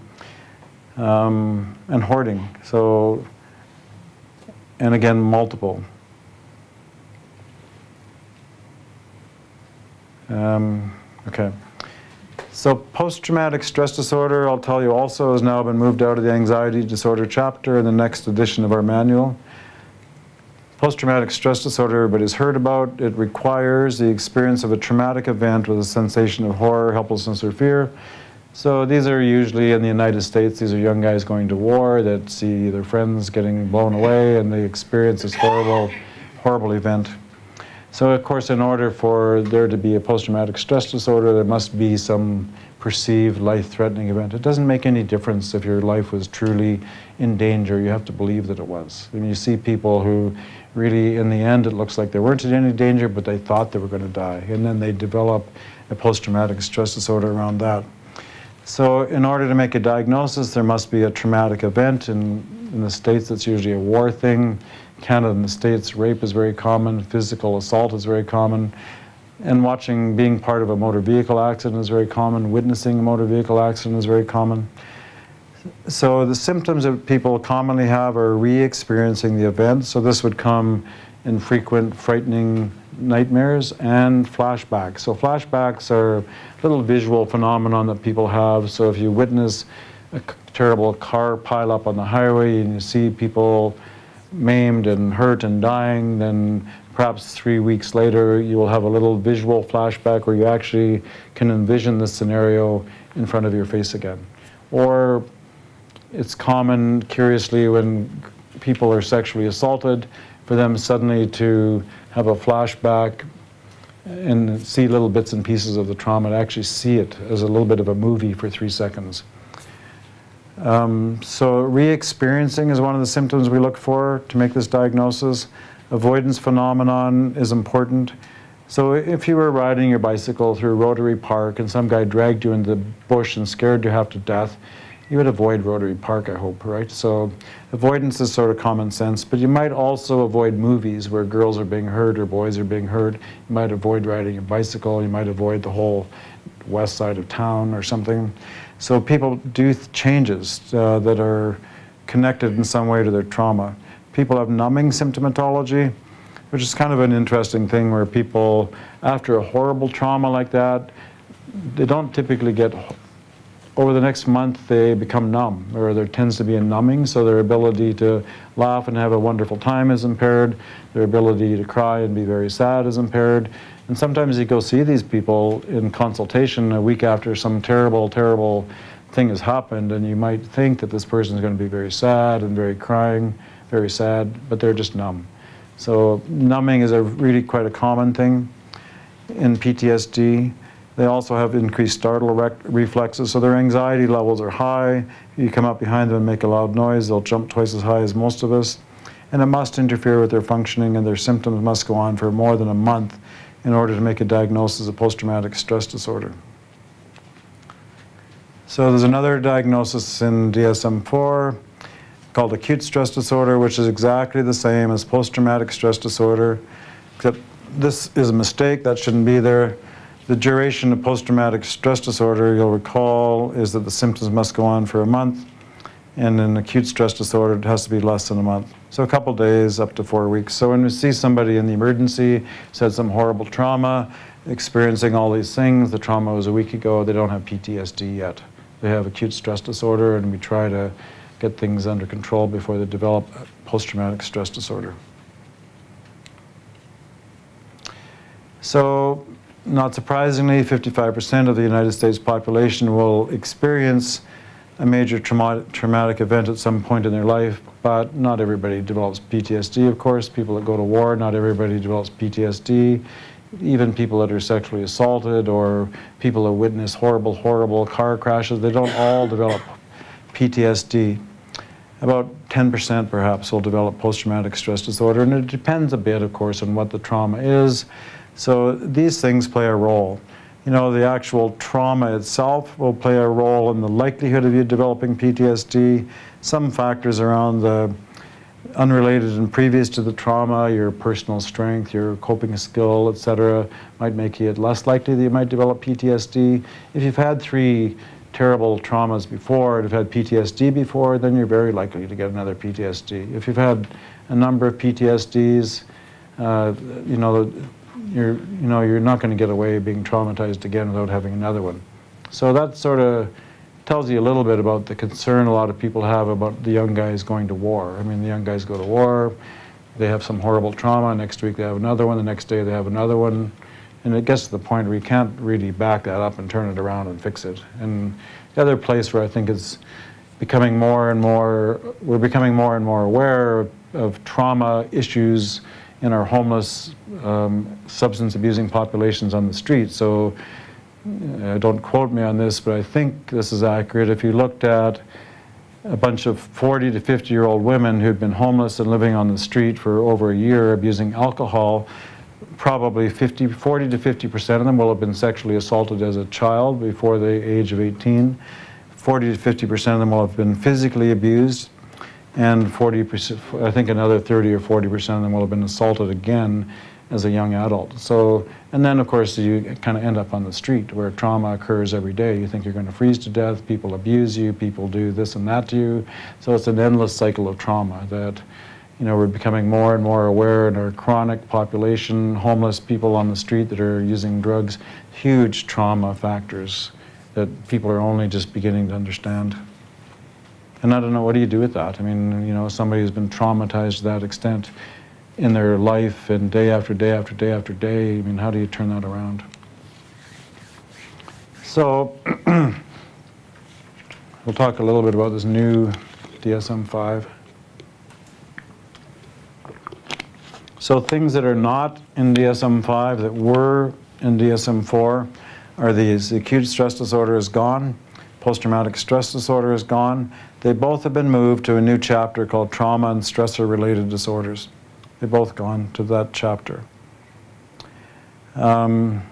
um, and hoarding. So, and again, multiple. Um, okay. So post-traumatic stress disorder, I'll tell you also, has now been moved out of the anxiety disorder chapter in the next edition of our manual. Post-traumatic stress disorder everybody's heard about. It requires the experience of a traumatic event with a sensation of horror, helplessness, or fear. So these are usually in the United States, these are young guys going to war that see their friends getting blown away and they experience this horrible, horrible event. So of course, in order for there to be a post-traumatic stress disorder, there must be some perceived life-threatening event. It doesn't make any difference if your life was truly in danger. You have to believe that it was. I you see people who really, in the end, it looks like they weren't in any danger, but they thought they were going to die. And then they develop a post-traumatic stress disorder around that. So in order to make a diagnosis, there must be a traumatic event. In, in the States, it's usually a war thing. Canada and the States, rape is very common, physical assault is very common, and watching being part of a motor vehicle accident is very common, witnessing a motor vehicle accident is very common. So the symptoms that people commonly have are re-experiencing the event. So this would come in frequent frightening nightmares and flashbacks. So flashbacks are little visual phenomenon that people have. So if you witness a terrible car pile up on the highway and you see people maimed and hurt and dying, then perhaps three weeks later you will have a little visual flashback where you actually can envision the scenario in front of your face again. Or it's common, curiously, when people are sexually assaulted, for them suddenly to have a flashback and see little bits and pieces of the trauma and actually see it as a little bit of a movie for three seconds. Um, so re-experiencing is one of the symptoms we look for to make this diagnosis. Avoidance phenomenon is important. So if you were riding your bicycle through Rotary Park and some guy dragged you into the bush and scared you half to death, you would avoid Rotary Park, I hope, right? So avoidance is sort of common sense, but you might also avoid movies where girls are being hurt or boys are being hurt. You might avoid riding a bicycle. You might avoid the whole west side of town or something. So people do changes uh, that are connected in some way to their trauma. People have numbing symptomatology, which is kind of an interesting thing where people, after a horrible trauma like that, they don't typically get over the next month they become numb or there tends to be a numbing. So their ability to laugh and have a wonderful time is impaired. Their ability to cry and be very sad is impaired. And sometimes you go see these people in consultation a week after some terrible terrible thing has happened and you might think that this person is going to be very sad and very crying very sad but they're just numb. So numbing is a really quite a common thing in PTSD they also have increased startle reflexes, so their anxiety levels are high. You come up behind them and make a loud noise, they'll jump twice as high as most of us. And it must interfere with their functioning, and their symptoms must go on for more than a month in order to make a diagnosis of post-traumatic stress disorder. So there's another diagnosis in DSM-4 called acute stress disorder, which is exactly the same as post-traumatic stress disorder, except this is a mistake, that shouldn't be there. The duration of post-traumatic stress disorder, you'll recall, is that the symptoms must go on for a month. And in acute stress disorder, it has to be less than a month. So a couple days up to four weeks. So when we see somebody in the emergency, said some horrible trauma, experiencing all these things, the trauma was a week ago, they don't have PTSD yet. They have acute stress disorder, and we try to get things under control before they develop post-traumatic stress disorder. So not surprisingly, 55% of the United States population will experience a major traumatic, traumatic event at some point in their life, but not everybody develops PTSD, of course. People that go to war, not everybody develops PTSD. Even people that are sexually assaulted or people that witness horrible, horrible car crashes, they don't all develop PTSD. About 10% perhaps will develop post-traumatic stress disorder, and it depends a bit, of course, on what the trauma is. So these things play a role. You know, the actual trauma itself will play a role in the likelihood of you developing PTSD. Some factors around the unrelated and previous to the trauma, your personal strength, your coping skill, etc., might make you less likely that you might develop PTSD. If you've had three terrible traumas before and have had PTSD before, then you're very likely to get another PTSD. If you've had a number of PTSDs, uh, you know, you're, you know, you're not going to get away being traumatized again without having another one. So that sort of tells you a little bit about the concern a lot of people have about the young guys going to war. I mean, the young guys go to war, they have some horrible trauma, next week they have another one, the next day they have another one, And it gets to the point where you can't really back that up and turn it around and fix it. And the other place where I think it's becoming more and more, we're becoming more and more aware of trauma issues in our homeless, um, substance abusing populations on the street. So uh, don't quote me on this, but I think this is accurate. If you looked at a bunch of 40 to 50 year old women who'd been homeless and living on the street for over a year abusing alcohol, probably 50, 40 to 50 percent of them will have been sexually assaulted as a child before the age of 18. 40 to 50 percent of them will have been physically abused, and 40 percent, I think another 30 or 40 percent of them will have been assaulted again as a young adult. So, and then of course you kind of end up on the street where trauma occurs every day. You think you're going to freeze to death, people abuse you, people do this and that to you. So it's an endless cycle of trauma that, you know, we're becoming more and more aware in our chronic population, homeless people on the street that are using drugs, huge trauma factors that people are only just beginning to understand. And I don't know, what do you do with that? I mean, you know, somebody who's been traumatized to that extent, in their life and day after day after day after day. I mean, how do you turn that around? So, we'll talk a little bit about this new DSM 5. So, things that are not in DSM 5 that were in DSM 4 are these acute stress disorder is gone, post traumatic stress disorder is gone. They both have been moved to a new chapter called trauma and stressor related disorders. They've both gone to that chapter. Um,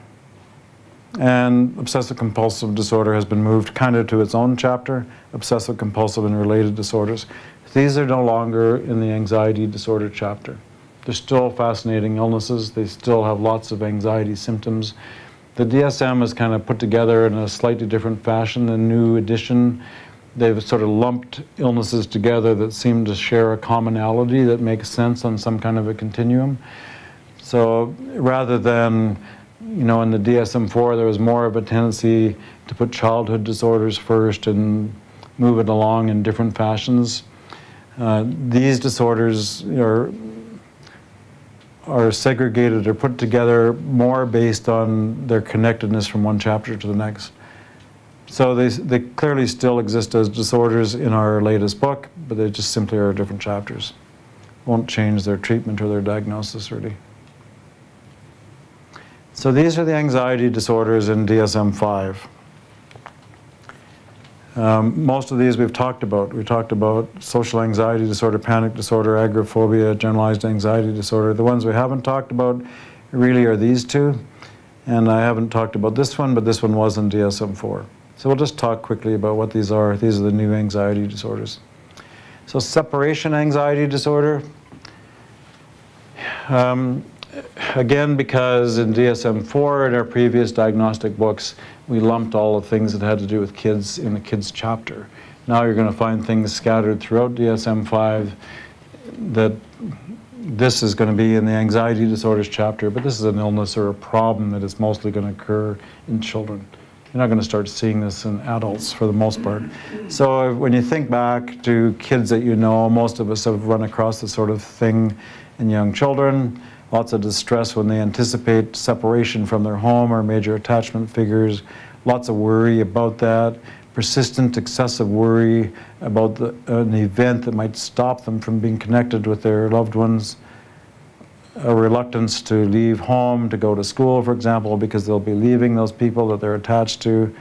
and obsessive compulsive disorder has been moved kind of to its own chapter, obsessive compulsive and related disorders. These are no longer in the anxiety disorder chapter. They're still fascinating illnesses. They still have lots of anxiety symptoms. The DSM is kind of put together in a slightly different fashion, a new edition they've sort of lumped illnesses together that seem to share a commonality that makes sense on some kind of a continuum. So rather than, you know, in the DSM-4, there was more of a tendency to put childhood disorders first and move it along in different fashions. Uh, these disorders are are segregated or put together more based on their connectedness from one chapter to the next. So they, they clearly still exist as disorders in our latest book, but they just simply are different chapters. Won't change their treatment or their diagnosis really. So these are the anxiety disorders in DSM-5. Um, most of these we've talked about. We talked about social anxiety disorder, panic disorder, agoraphobia, generalized anxiety disorder. The ones we haven't talked about really are these two. And I haven't talked about this one, but this one was in DSM-4. So we'll just talk quickly about what these are. These are the new anxiety disorders. So separation anxiety disorder, um, again, because in DSM-4 in our previous diagnostic books, we lumped all the things that had to do with kids in the kids chapter. Now you're going to find things scattered throughout DSM-5 that this is going to be in the anxiety disorders chapter, but this is an illness or a problem that is mostly going to occur in children. You're not going to start seeing this in adults for the most part. So when you think back to kids that you know, most of us have run across this sort of thing in young children. Lots of distress when they anticipate separation from their home or major attachment figures. Lots of worry about that. Persistent, excessive worry about the, an event that might stop them from being connected with their loved ones a reluctance to leave home to go to school, for example, because they'll be leaving those people that they're attached to,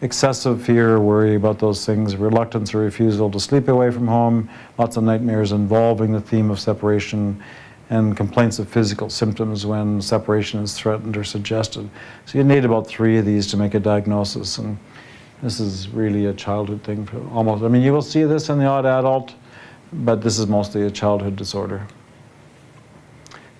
excessive fear worry about those things, reluctance or refusal to sleep away from home, lots of nightmares involving the theme of separation, and complaints of physical symptoms when separation is threatened or suggested. So you need about three of these to make a diagnosis, and this is really a childhood thing, almost. I mean, you will see this in the odd adult, but this is mostly a childhood disorder.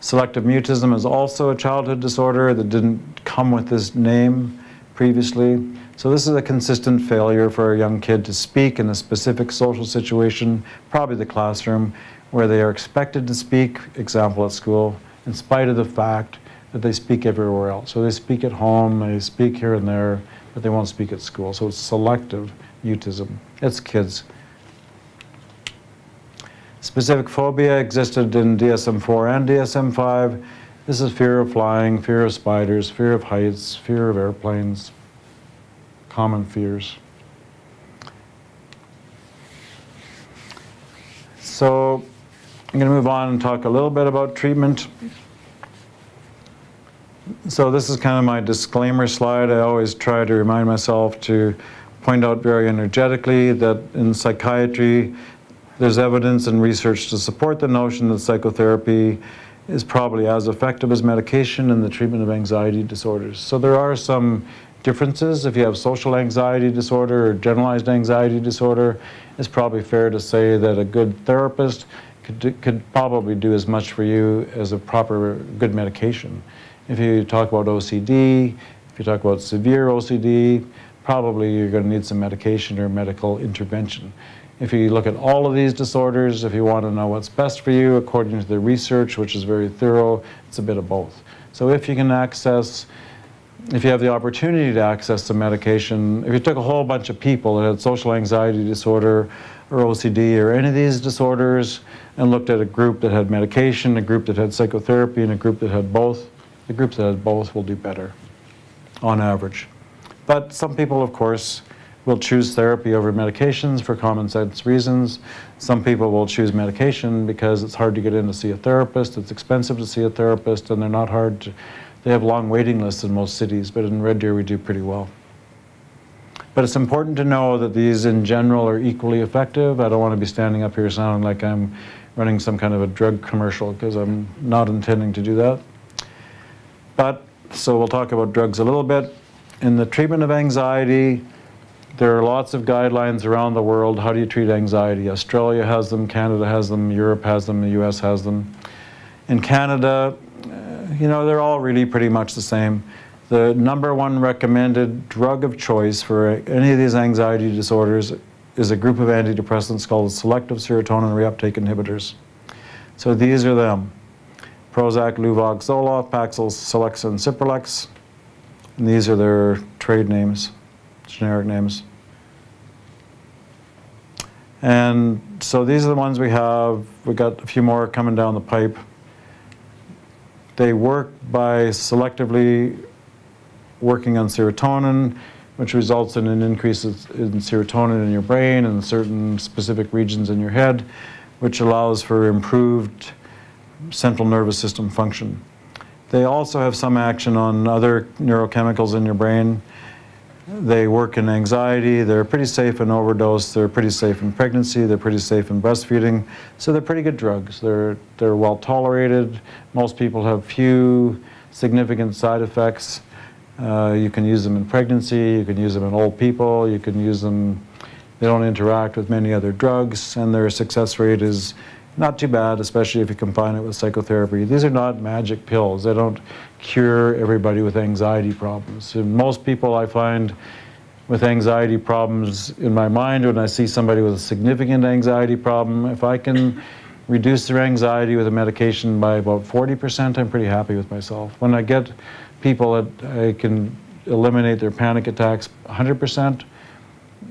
Selective mutism is also a childhood disorder that didn't come with this name previously. So this is a consistent failure for a young kid to speak in a specific social situation, probably the classroom, where they are expected to speak, example at school, in spite of the fact that they speak everywhere else. So they speak at home, they speak here and there, but they won't speak at school. So it's selective mutism. It's kids. Specific phobia existed in DSM-4 and DSM-5. This is fear of flying, fear of spiders, fear of heights, fear of airplanes, common fears. So I'm going to move on and talk a little bit about treatment. So this is kind of my disclaimer slide. I always try to remind myself to point out very energetically that in psychiatry, there's evidence and research to support the notion that psychotherapy is probably as effective as medication in the treatment of anxiety disorders. So there are some differences. If you have social anxiety disorder or generalized anxiety disorder, it's probably fair to say that a good therapist could, could probably do as much for you as a proper good medication. If you talk about OCD, if you talk about severe OCD, probably you're going to need some medication or medical intervention. If you look at all of these disorders, if you want to know what's best for you according to the research, which is very thorough, it's a bit of both. So if you can access, if you have the opportunity to access some medication, if you took a whole bunch of people that had social anxiety disorder or OCD or any of these disorders and looked at a group that had medication, a group that had psychotherapy, and a group that had both, the groups that had both will do better on average. But some people, of course, will choose therapy over medications for common sense reasons. Some people will choose medication because it's hard to get in to see a therapist, it's expensive to see a therapist, and they're not hard to, they have long waiting lists in most cities, but in Red Deer we do pretty well. But it's important to know that these in general are equally effective. I don't want to be standing up here sounding like I'm running some kind of a drug commercial because I'm not intending to do that. But, so we'll talk about drugs a little bit. In the treatment of anxiety, there are lots of guidelines around the world. How do you treat anxiety? Australia has them, Canada has them, Europe has them, the US has them. In Canada, uh, you know, they're all really pretty much the same. The number one recommended drug of choice for any of these anxiety disorders is a group of antidepressants called selective serotonin reuptake inhibitors. So these are them. Prozac, Luvox, Zoloft, Paxil, Celexa, and Cipralex. And these are their trade names, generic names. And so these are the ones we have. We got a few more coming down the pipe. They work by selectively working on serotonin, which results in an increase in serotonin in your brain and certain specific regions in your head, which allows for improved central nervous system function. They also have some action on other neurochemicals in your brain. They work in anxiety. They're pretty safe in overdose. They're pretty safe in pregnancy. They're pretty safe in breastfeeding. So they're pretty good drugs. They're, they're well tolerated. Most people have few significant side effects. Uh, you can use them in pregnancy. You can use them in old people. You can use them, they don't interact with many other drugs, and their success rate is not too bad, especially if you combine it with psychotherapy. These are not magic pills. They don't cure everybody with anxiety problems. And most people I find with anxiety problems in my mind, when I see somebody with a significant anxiety problem, if I can reduce their anxiety with a medication by about 40%, I'm pretty happy with myself. When I get people that I can eliminate their panic attacks 100%,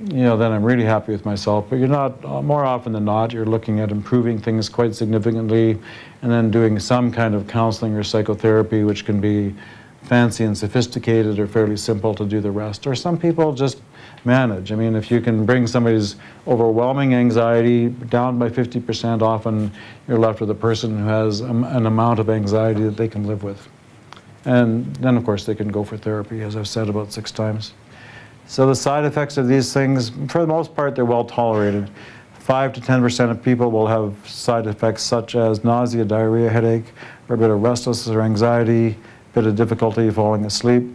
you know, then I'm really happy with myself. But you're not, uh, more often than not, you're looking at improving things quite significantly and then doing some kind of counseling or psychotherapy, which can be fancy and sophisticated or fairly simple to do the rest. Or some people just manage. I mean, if you can bring somebody's overwhelming anxiety down by 50%, often you're left with a person who has an amount of anxiety that they can live with. And then, of course, they can go for therapy, as I've said about six times. So the side effects of these things, for the most part, they're well tolerated. 5 to 10% of people will have side effects such as nausea, diarrhea, headache, or a bit of restlessness or anxiety, a bit of difficulty falling asleep.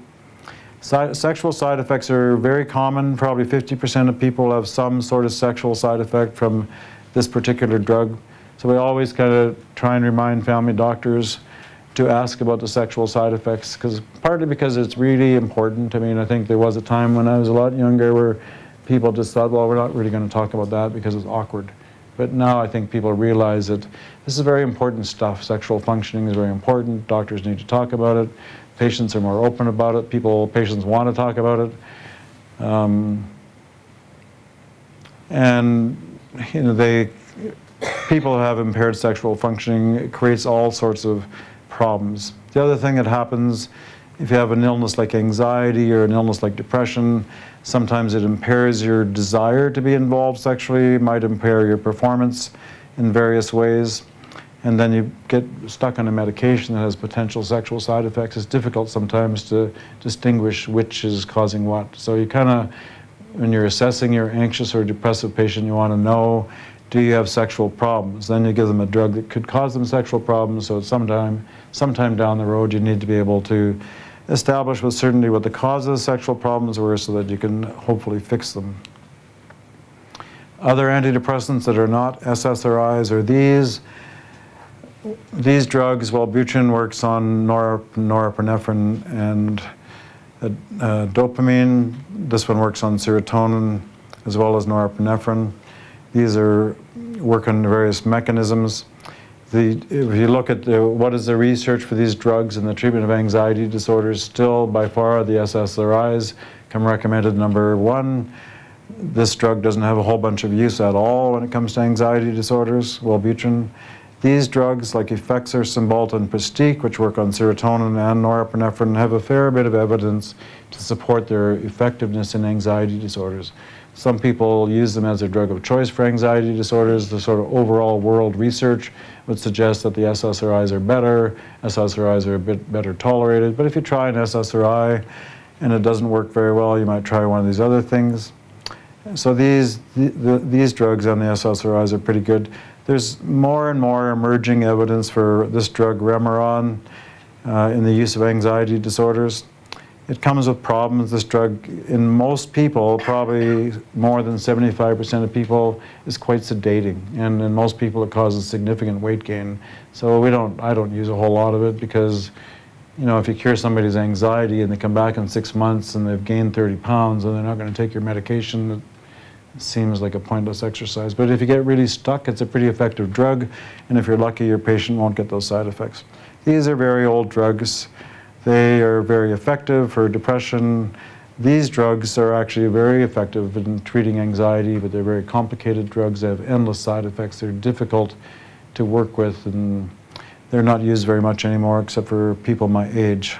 Side, sexual side effects are very common. Probably 50% of people have some sort of sexual side effect from this particular drug. So we always kind of try and remind family doctors to ask about the sexual side effects, because partly because it's really important. I mean, I think there was a time when I was a lot younger where people just thought, well, we're not really going to talk about that because it's awkward. But now I think people realize that this is very important stuff. Sexual functioning is very important. Doctors need to talk about it. Patients are more open about it. People, patients want to talk about it. Um, and you know, they, people who have impaired sexual functioning, it creates all sorts of problems. The other thing that happens if you have an illness like anxiety or an illness like depression, sometimes it impairs your desire to be involved sexually, might impair your performance in various ways. And then you get stuck on a medication that has potential sexual side effects. It's difficult sometimes to distinguish which is causing what. So you kind of, when you're assessing your anxious or depressive patient, you want to know do you have sexual problems? Then you give them a drug that could cause them sexual problems. So sometime, sometime down the road, you need to be able to establish with certainty what the cause of the sexual problems were so that you can hopefully fix them. Other antidepressants that are not SSRIs are these. These drugs, Wellbutrin works on norepinephrine and uh, uh, dopamine. This one works on serotonin as well as norepinephrine. These are work on various mechanisms. The, if you look at the, what is the research for these drugs in the treatment of anxiety disorders, still by far the SSRIs come recommended number one. This drug doesn't have a whole bunch of use at all when it comes to anxiety disorders, Wellbutrin. These drugs, like Effexor, Cymbalta, and Pristiq, which work on serotonin and norepinephrine, have a fair bit of evidence to support their effectiveness in anxiety disorders. Some people use them as a drug of choice for anxiety disorders. The sort of overall world research would suggest that the SSRIs are better, SSRIs are a bit better tolerated. But if you try an SSRI and it doesn't work very well, you might try one of these other things. So these, the, the, these drugs on the SSRIs are pretty good. There's more and more emerging evidence for this drug, Remeron, uh, in the use of anxiety disorders. It comes with problems. This drug, in most people, probably more than 75% of people, is quite sedating. And in most people, it causes significant weight gain. So we don't, I don't use a whole lot of it because, you know, if you cure somebody's anxiety and they come back in six months and they've gained 30 pounds and they're not going to take your medication, it seems like a pointless exercise. But if you get really stuck, it's a pretty effective drug, and if you're lucky, your patient won't get those side effects. These are very old drugs. They are very effective for depression. These drugs are actually very effective in treating anxiety, but they're very complicated drugs. They have endless side effects. They're difficult to work with, and they're not used very much anymore except for people my age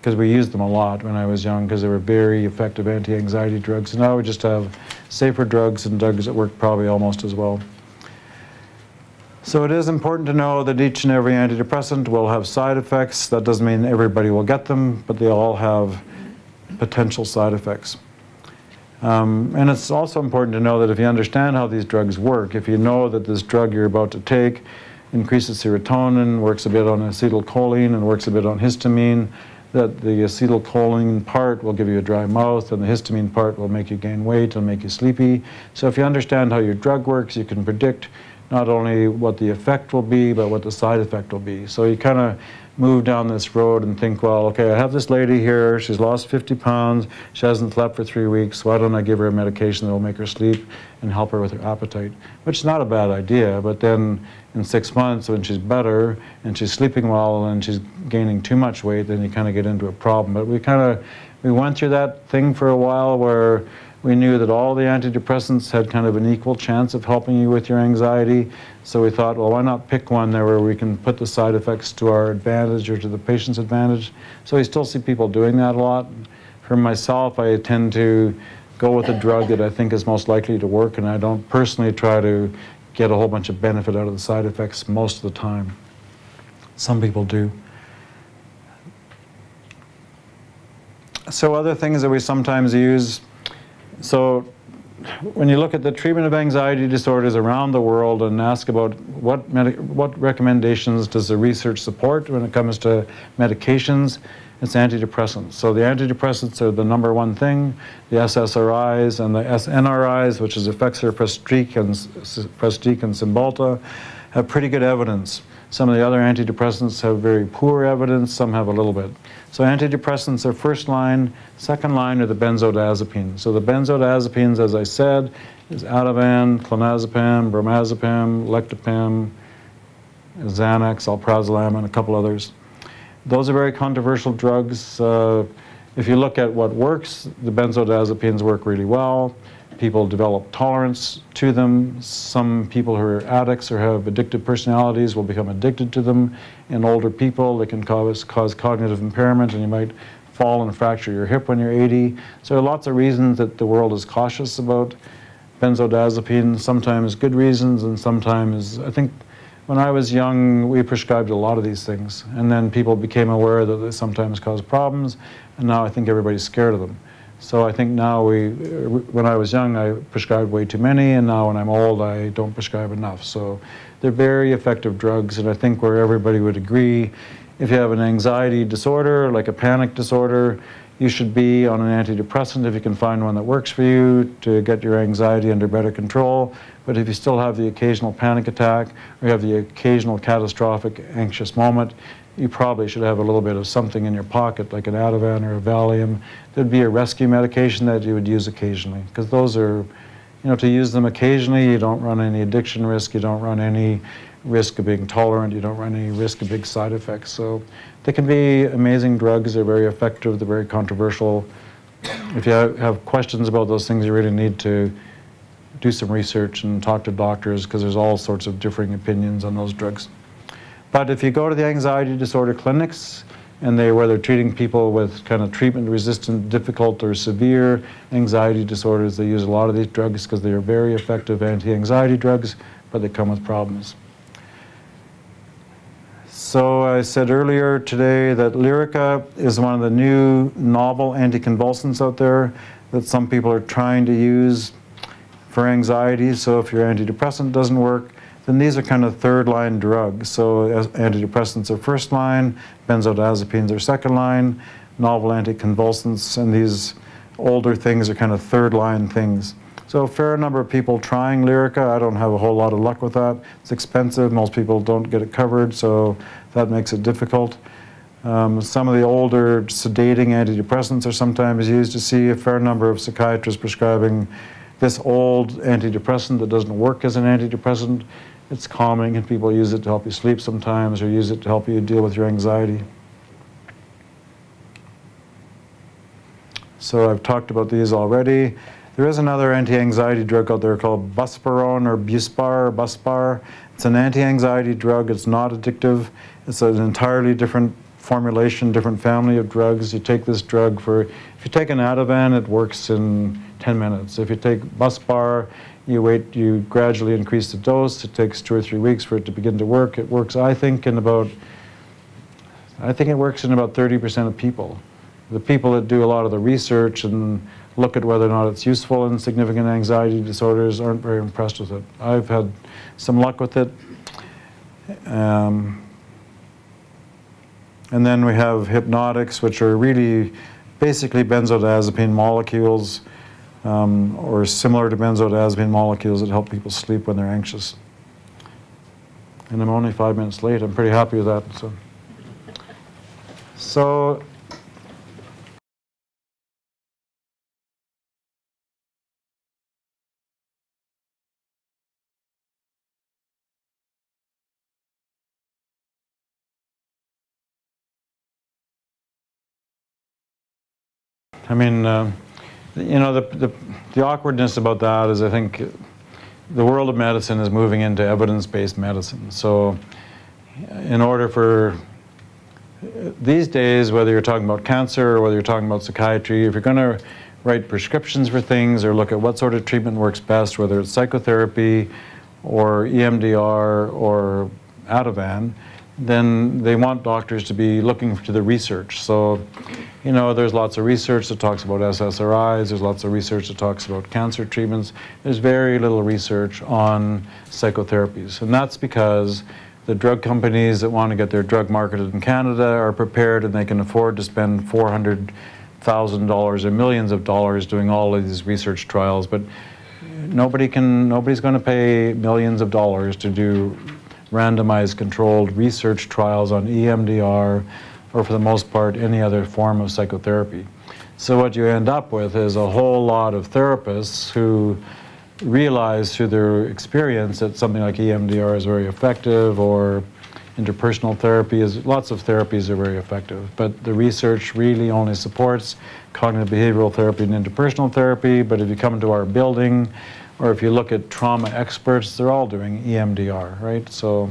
because we used them a lot when I was young because they were very effective anti-anxiety drugs. And now we just have safer drugs and drugs that work probably almost as well. So it is important to know that each and every antidepressant will have side effects. That doesn't mean everybody will get them, but they all have potential side effects. Um, and it's also important to know that if you understand how these drugs work, if you know that this drug you're about to take increases serotonin, works a bit on acetylcholine, and works a bit on histamine, that the acetylcholine part will give you a dry mouth and the histamine part will make you gain weight and make you sleepy. So if you understand how your drug works, you can predict not only what the effect will be, but what the side effect will be. So you kind of move down this road and think, well, okay, I have this lady here, she's lost 50 pounds, she hasn't slept for three weeks, why don't I give her a medication that will make her sleep and help her with her appetite? Which is not a bad idea, but then in six months when she's better and she's sleeping well and she's gaining too much weight, then you kind of get into a problem. But we kind of, we went through that thing for a while where we knew that all the antidepressants had kind of an equal chance of helping you with your anxiety. So we thought, well, why not pick one there where we can put the side effects to our advantage or to the patient's advantage. So we still see people doing that a lot. For myself, I tend to go with a drug that I think is most likely to work, and I don't personally try to get a whole bunch of benefit out of the side effects most of the time. Some people do. So other things that we sometimes use, so when you look at the treatment of anxiety disorders around the world and ask about what, what recommendations does the research support when it comes to medications, it's antidepressants. So the antidepressants are the number one thing. The SSRIs and the SNRIs, which is Effexor, Pristiq, and, and Cymbalta, have pretty good evidence. Some of the other antidepressants have very poor evidence, some have a little bit. So antidepressants are first line, second line are the benzodiazepines. So the benzodiazepines, as I said, is Ativan, clonazepam, bromazepam, lectopam, Xanax, alprazolam, and a couple others. Those are very controversial drugs. Uh, if you look at what works, the benzodiazepines work really well. People develop tolerance to them. Some people who are addicts or have addictive personalities will become addicted to them. In older people, they can cause, cause cognitive impairment and you might fall and fracture your hip when you're 80. So there are lots of reasons that the world is cautious about benzodiazepines, sometimes good reasons and sometimes, I think when I was young, we prescribed a lot of these things. And then people became aware that they sometimes cause problems, and now I think everybody's scared of them. So I think now we, when I was young, I prescribed way too many, and now when I'm old, I don't prescribe enough. So they're very effective drugs, and I think where everybody would agree, if you have an anxiety disorder, like a panic disorder, you should be on an antidepressant if you can find one that works for you to get your anxiety under better control. But if you still have the occasional panic attack or you have the occasional catastrophic anxious moment, you probably should have a little bit of something in your pocket, like an Ativan or a Valium. There'd be a rescue medication that you would use occasionally, because those are, you know, to use them occasionally, you don't run any addiction risk, you don't run any risk of being tolerant, you don't run any risk of big side effects. So they can be amazing drugs, they're very effective, they're very controversial. If you have questions about those things, you really need to do some research and talk to doctors because there's all sorts of differing opinions on those drugs. But if you go to the anxiety disorder clinics, and they where they're treating people with kind of treatment resistant, difficult or severe anxiety disorders, they use a lot of these drugs because they are very effective anti-anxiety drugs, but they come with problems. So I said earlier today that Lyrica is one of the new novel anticonvulsants out there that some people are trying to use for anxiety. So if your antidepressant doesn't work, then these are kind of third line drugs. So antidepressants are first line, benzodiazepines are second line, novel anticonvulsants, and these older things are kind of third line things. So a fair number of people trying Lyrica. I don't have a whole lot of luck with that. It's expensive. Most people don't get it covered, so that makes it difficult. Um, some of the older sedating antidepressants are sometimes used to see a fair number of psychiatrists prescribing this old antidepressant that doesn't work as an antidepressant. It's calming and people use it to help you sleep sometimes or use it to help you deal with your anxiety. So I've talked about these already. There is another anti-anxiety drug out there called Buspirone or Buspar or Buspar. It's an anti-anxiety drug. It's not addictive. It's an entirely different formulation, different family of drugs. You take this drug for, if you take an Ativan, it works in 10 minutes. If you take Buspar, you wait, you gradually increase the dose. It takes two or three weeks for it to begin to work. It works, I think, in about, I think it works in about 30% of people. The people that do a lot of the research and look at whether or not it's useful in significant anxiety disorders aren't very impressed with it. I've had some luck with it. Um, and then we have hypnotics, which are really basically benzodiazepine molecules um, or similar to benzodiazepine molecules that help people sleep when they're anxious. And I'm only five minutes late. I'm pretty happy with that. So, so I mean, uh, you know, the, the, the, awkwardness about that is I think the world of medicine is moving into evidence-based medicine. So in order for these days, whether you're talking about cancer or whether you're talking about psychiatry, if you're going to write prescriptions for things or look at what sort of treatment works best, whether it's psychotherapy or EMDR or Ativan, then they want doctors to be looking to the research. So, you know, there's lots of research that talks about SSRIs, there's lots of research that talks about cancer treatments. There's very little research on psychotherapies. And that's because the drug companies that want to get their drug marketed in Canada are prepared and they can afford to spend $400,000 or millions of dollars doing all of these research trials. But nobody can, nobody's going to pay millions of dollars to do randomized controlled research trials on EMDR or for the most part any other form of psychotherapy. So what you end up with is a whole lot of therapists who realize through their experience that something like EMDR is very effective or interpersonal therapy is, lots of therapies are very effective, but the research really only supports cognitive behavioral therapy and interpersonal therapy, but if you come to our building, or if you look at trauma experts, they're all doing EMDR, right? So,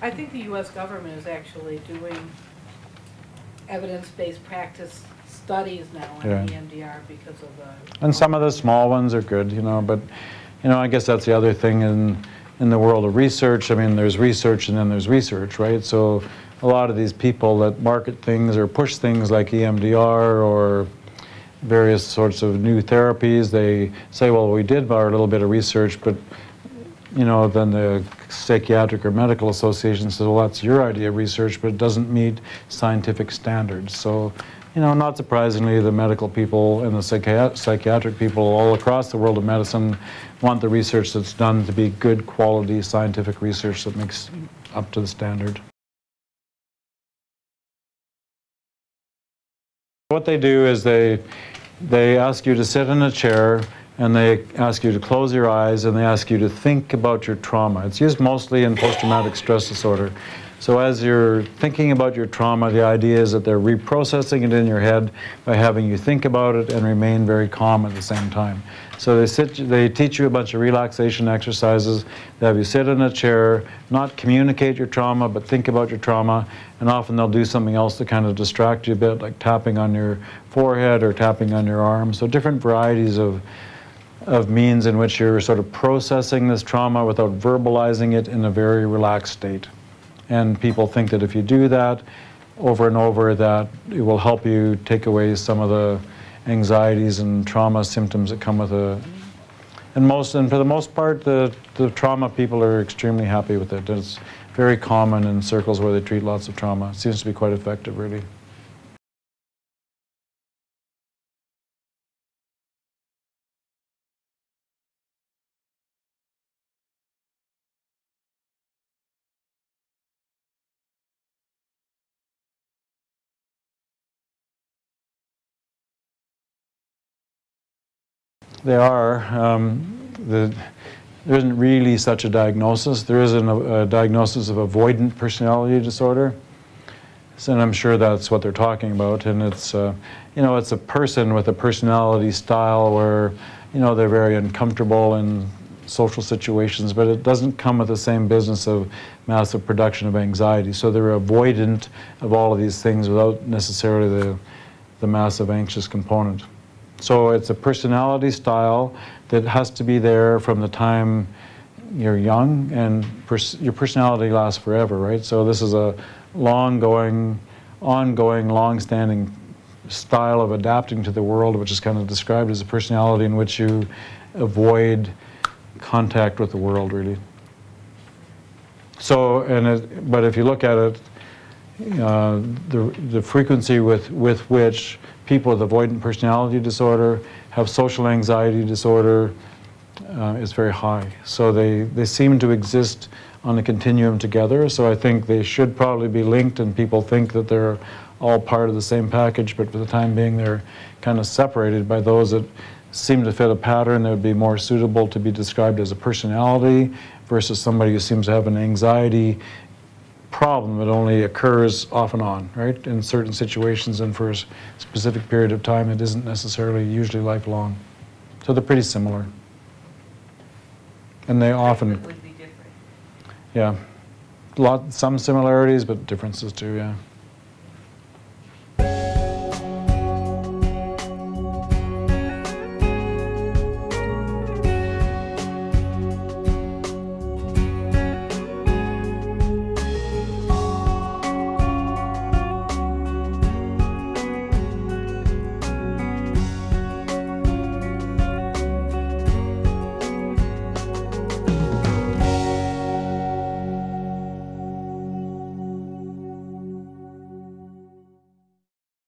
I think the US government is actually doing evidence-based practice studies now on Yeah. EMDR because of the. and some of the small ones are good, you know, but, you know, I guess that's the other thing in, in the world of research. I mean, there's research and then there's research, right? So a lot of these people that market things or push things like EMDR or various sorts of new therapies, they say, well, we did our little bit of research, but, you know, then the psychiatric or medical association says, well, that's your idea of research, but it doesn't meet scientific standards. So, you know, not surprisingly, the medical people and the psychi- psychiatric people all across the world of medicine want the research that's done to be good quality scientific research that makes up to the standard. What they do is they, they ask you to sit in a chair and they ask you to close your eyes and they ask you to think about your trauma. It's used mostly in post-traumatic stress disorder. So as you're thinking about your trauma, the idea is that they're reprocessing it in your head by having you think about it and remain very calm at the same time. So they sit, they teach you a bunch of relaxation exercises. They have you sit in a chair, not communicate your trauma, but think about your trauma. And often they'll do something else to kind of distract you a bit, like tapping on your forehead or tapping on your arm. So different varieties of of means in which you're sort of processing this trauma without verbalizing it in a very relaxed state. And people think that if you do that over and over, that it will help you take away some of the anxieties and trauma symptoms that come with a. And most, and for the most part, the, the trauma people are extremely happy with it. It's very common in circles where they treat lots of trauma. It seems to be quite effective, really. They are. Um, the, there isn't really such a diagnosis. There is an, a diagnosis of avoidant personality disorder. So, and I'm sure that's what they're talking about. And it's, uh, you know, it's a person with a personality style where, you know, they're very uncomfortable in social situations, but it doesn't come with the same business of massive production of anxiety. So they're avoidant of all of these things without necessarily the, the massive anxious component. So it's a personality style that has to be there from the time you're young, and pers- your personality lasts forever, right? So this is a long-going, ongoing, long-standing style of adapting to the world, which is kind of described as a personality in which you avoid contact with the world, really. So, and it, but if you look at it, uh, the, the frequency with, with which people with avoidant personality disorder have social anxiety disorder uh, is very high. So they, they seem to exist on a continuum together. So I think they should probably be linked, and people think that they're all part of the same package, but for the time being, they're kind of separated by those that seem to fit a pattern that would be more suitable to be described as a personality versus somebody who seems to have an anxiety problem that only occurs off and on, right? In certain situations and for a specific period of time, it isn't necessarily usually lifelong. So they're pretty similar. And they often, Would be different. yeah, lot, some similarities, but differences too, yeah.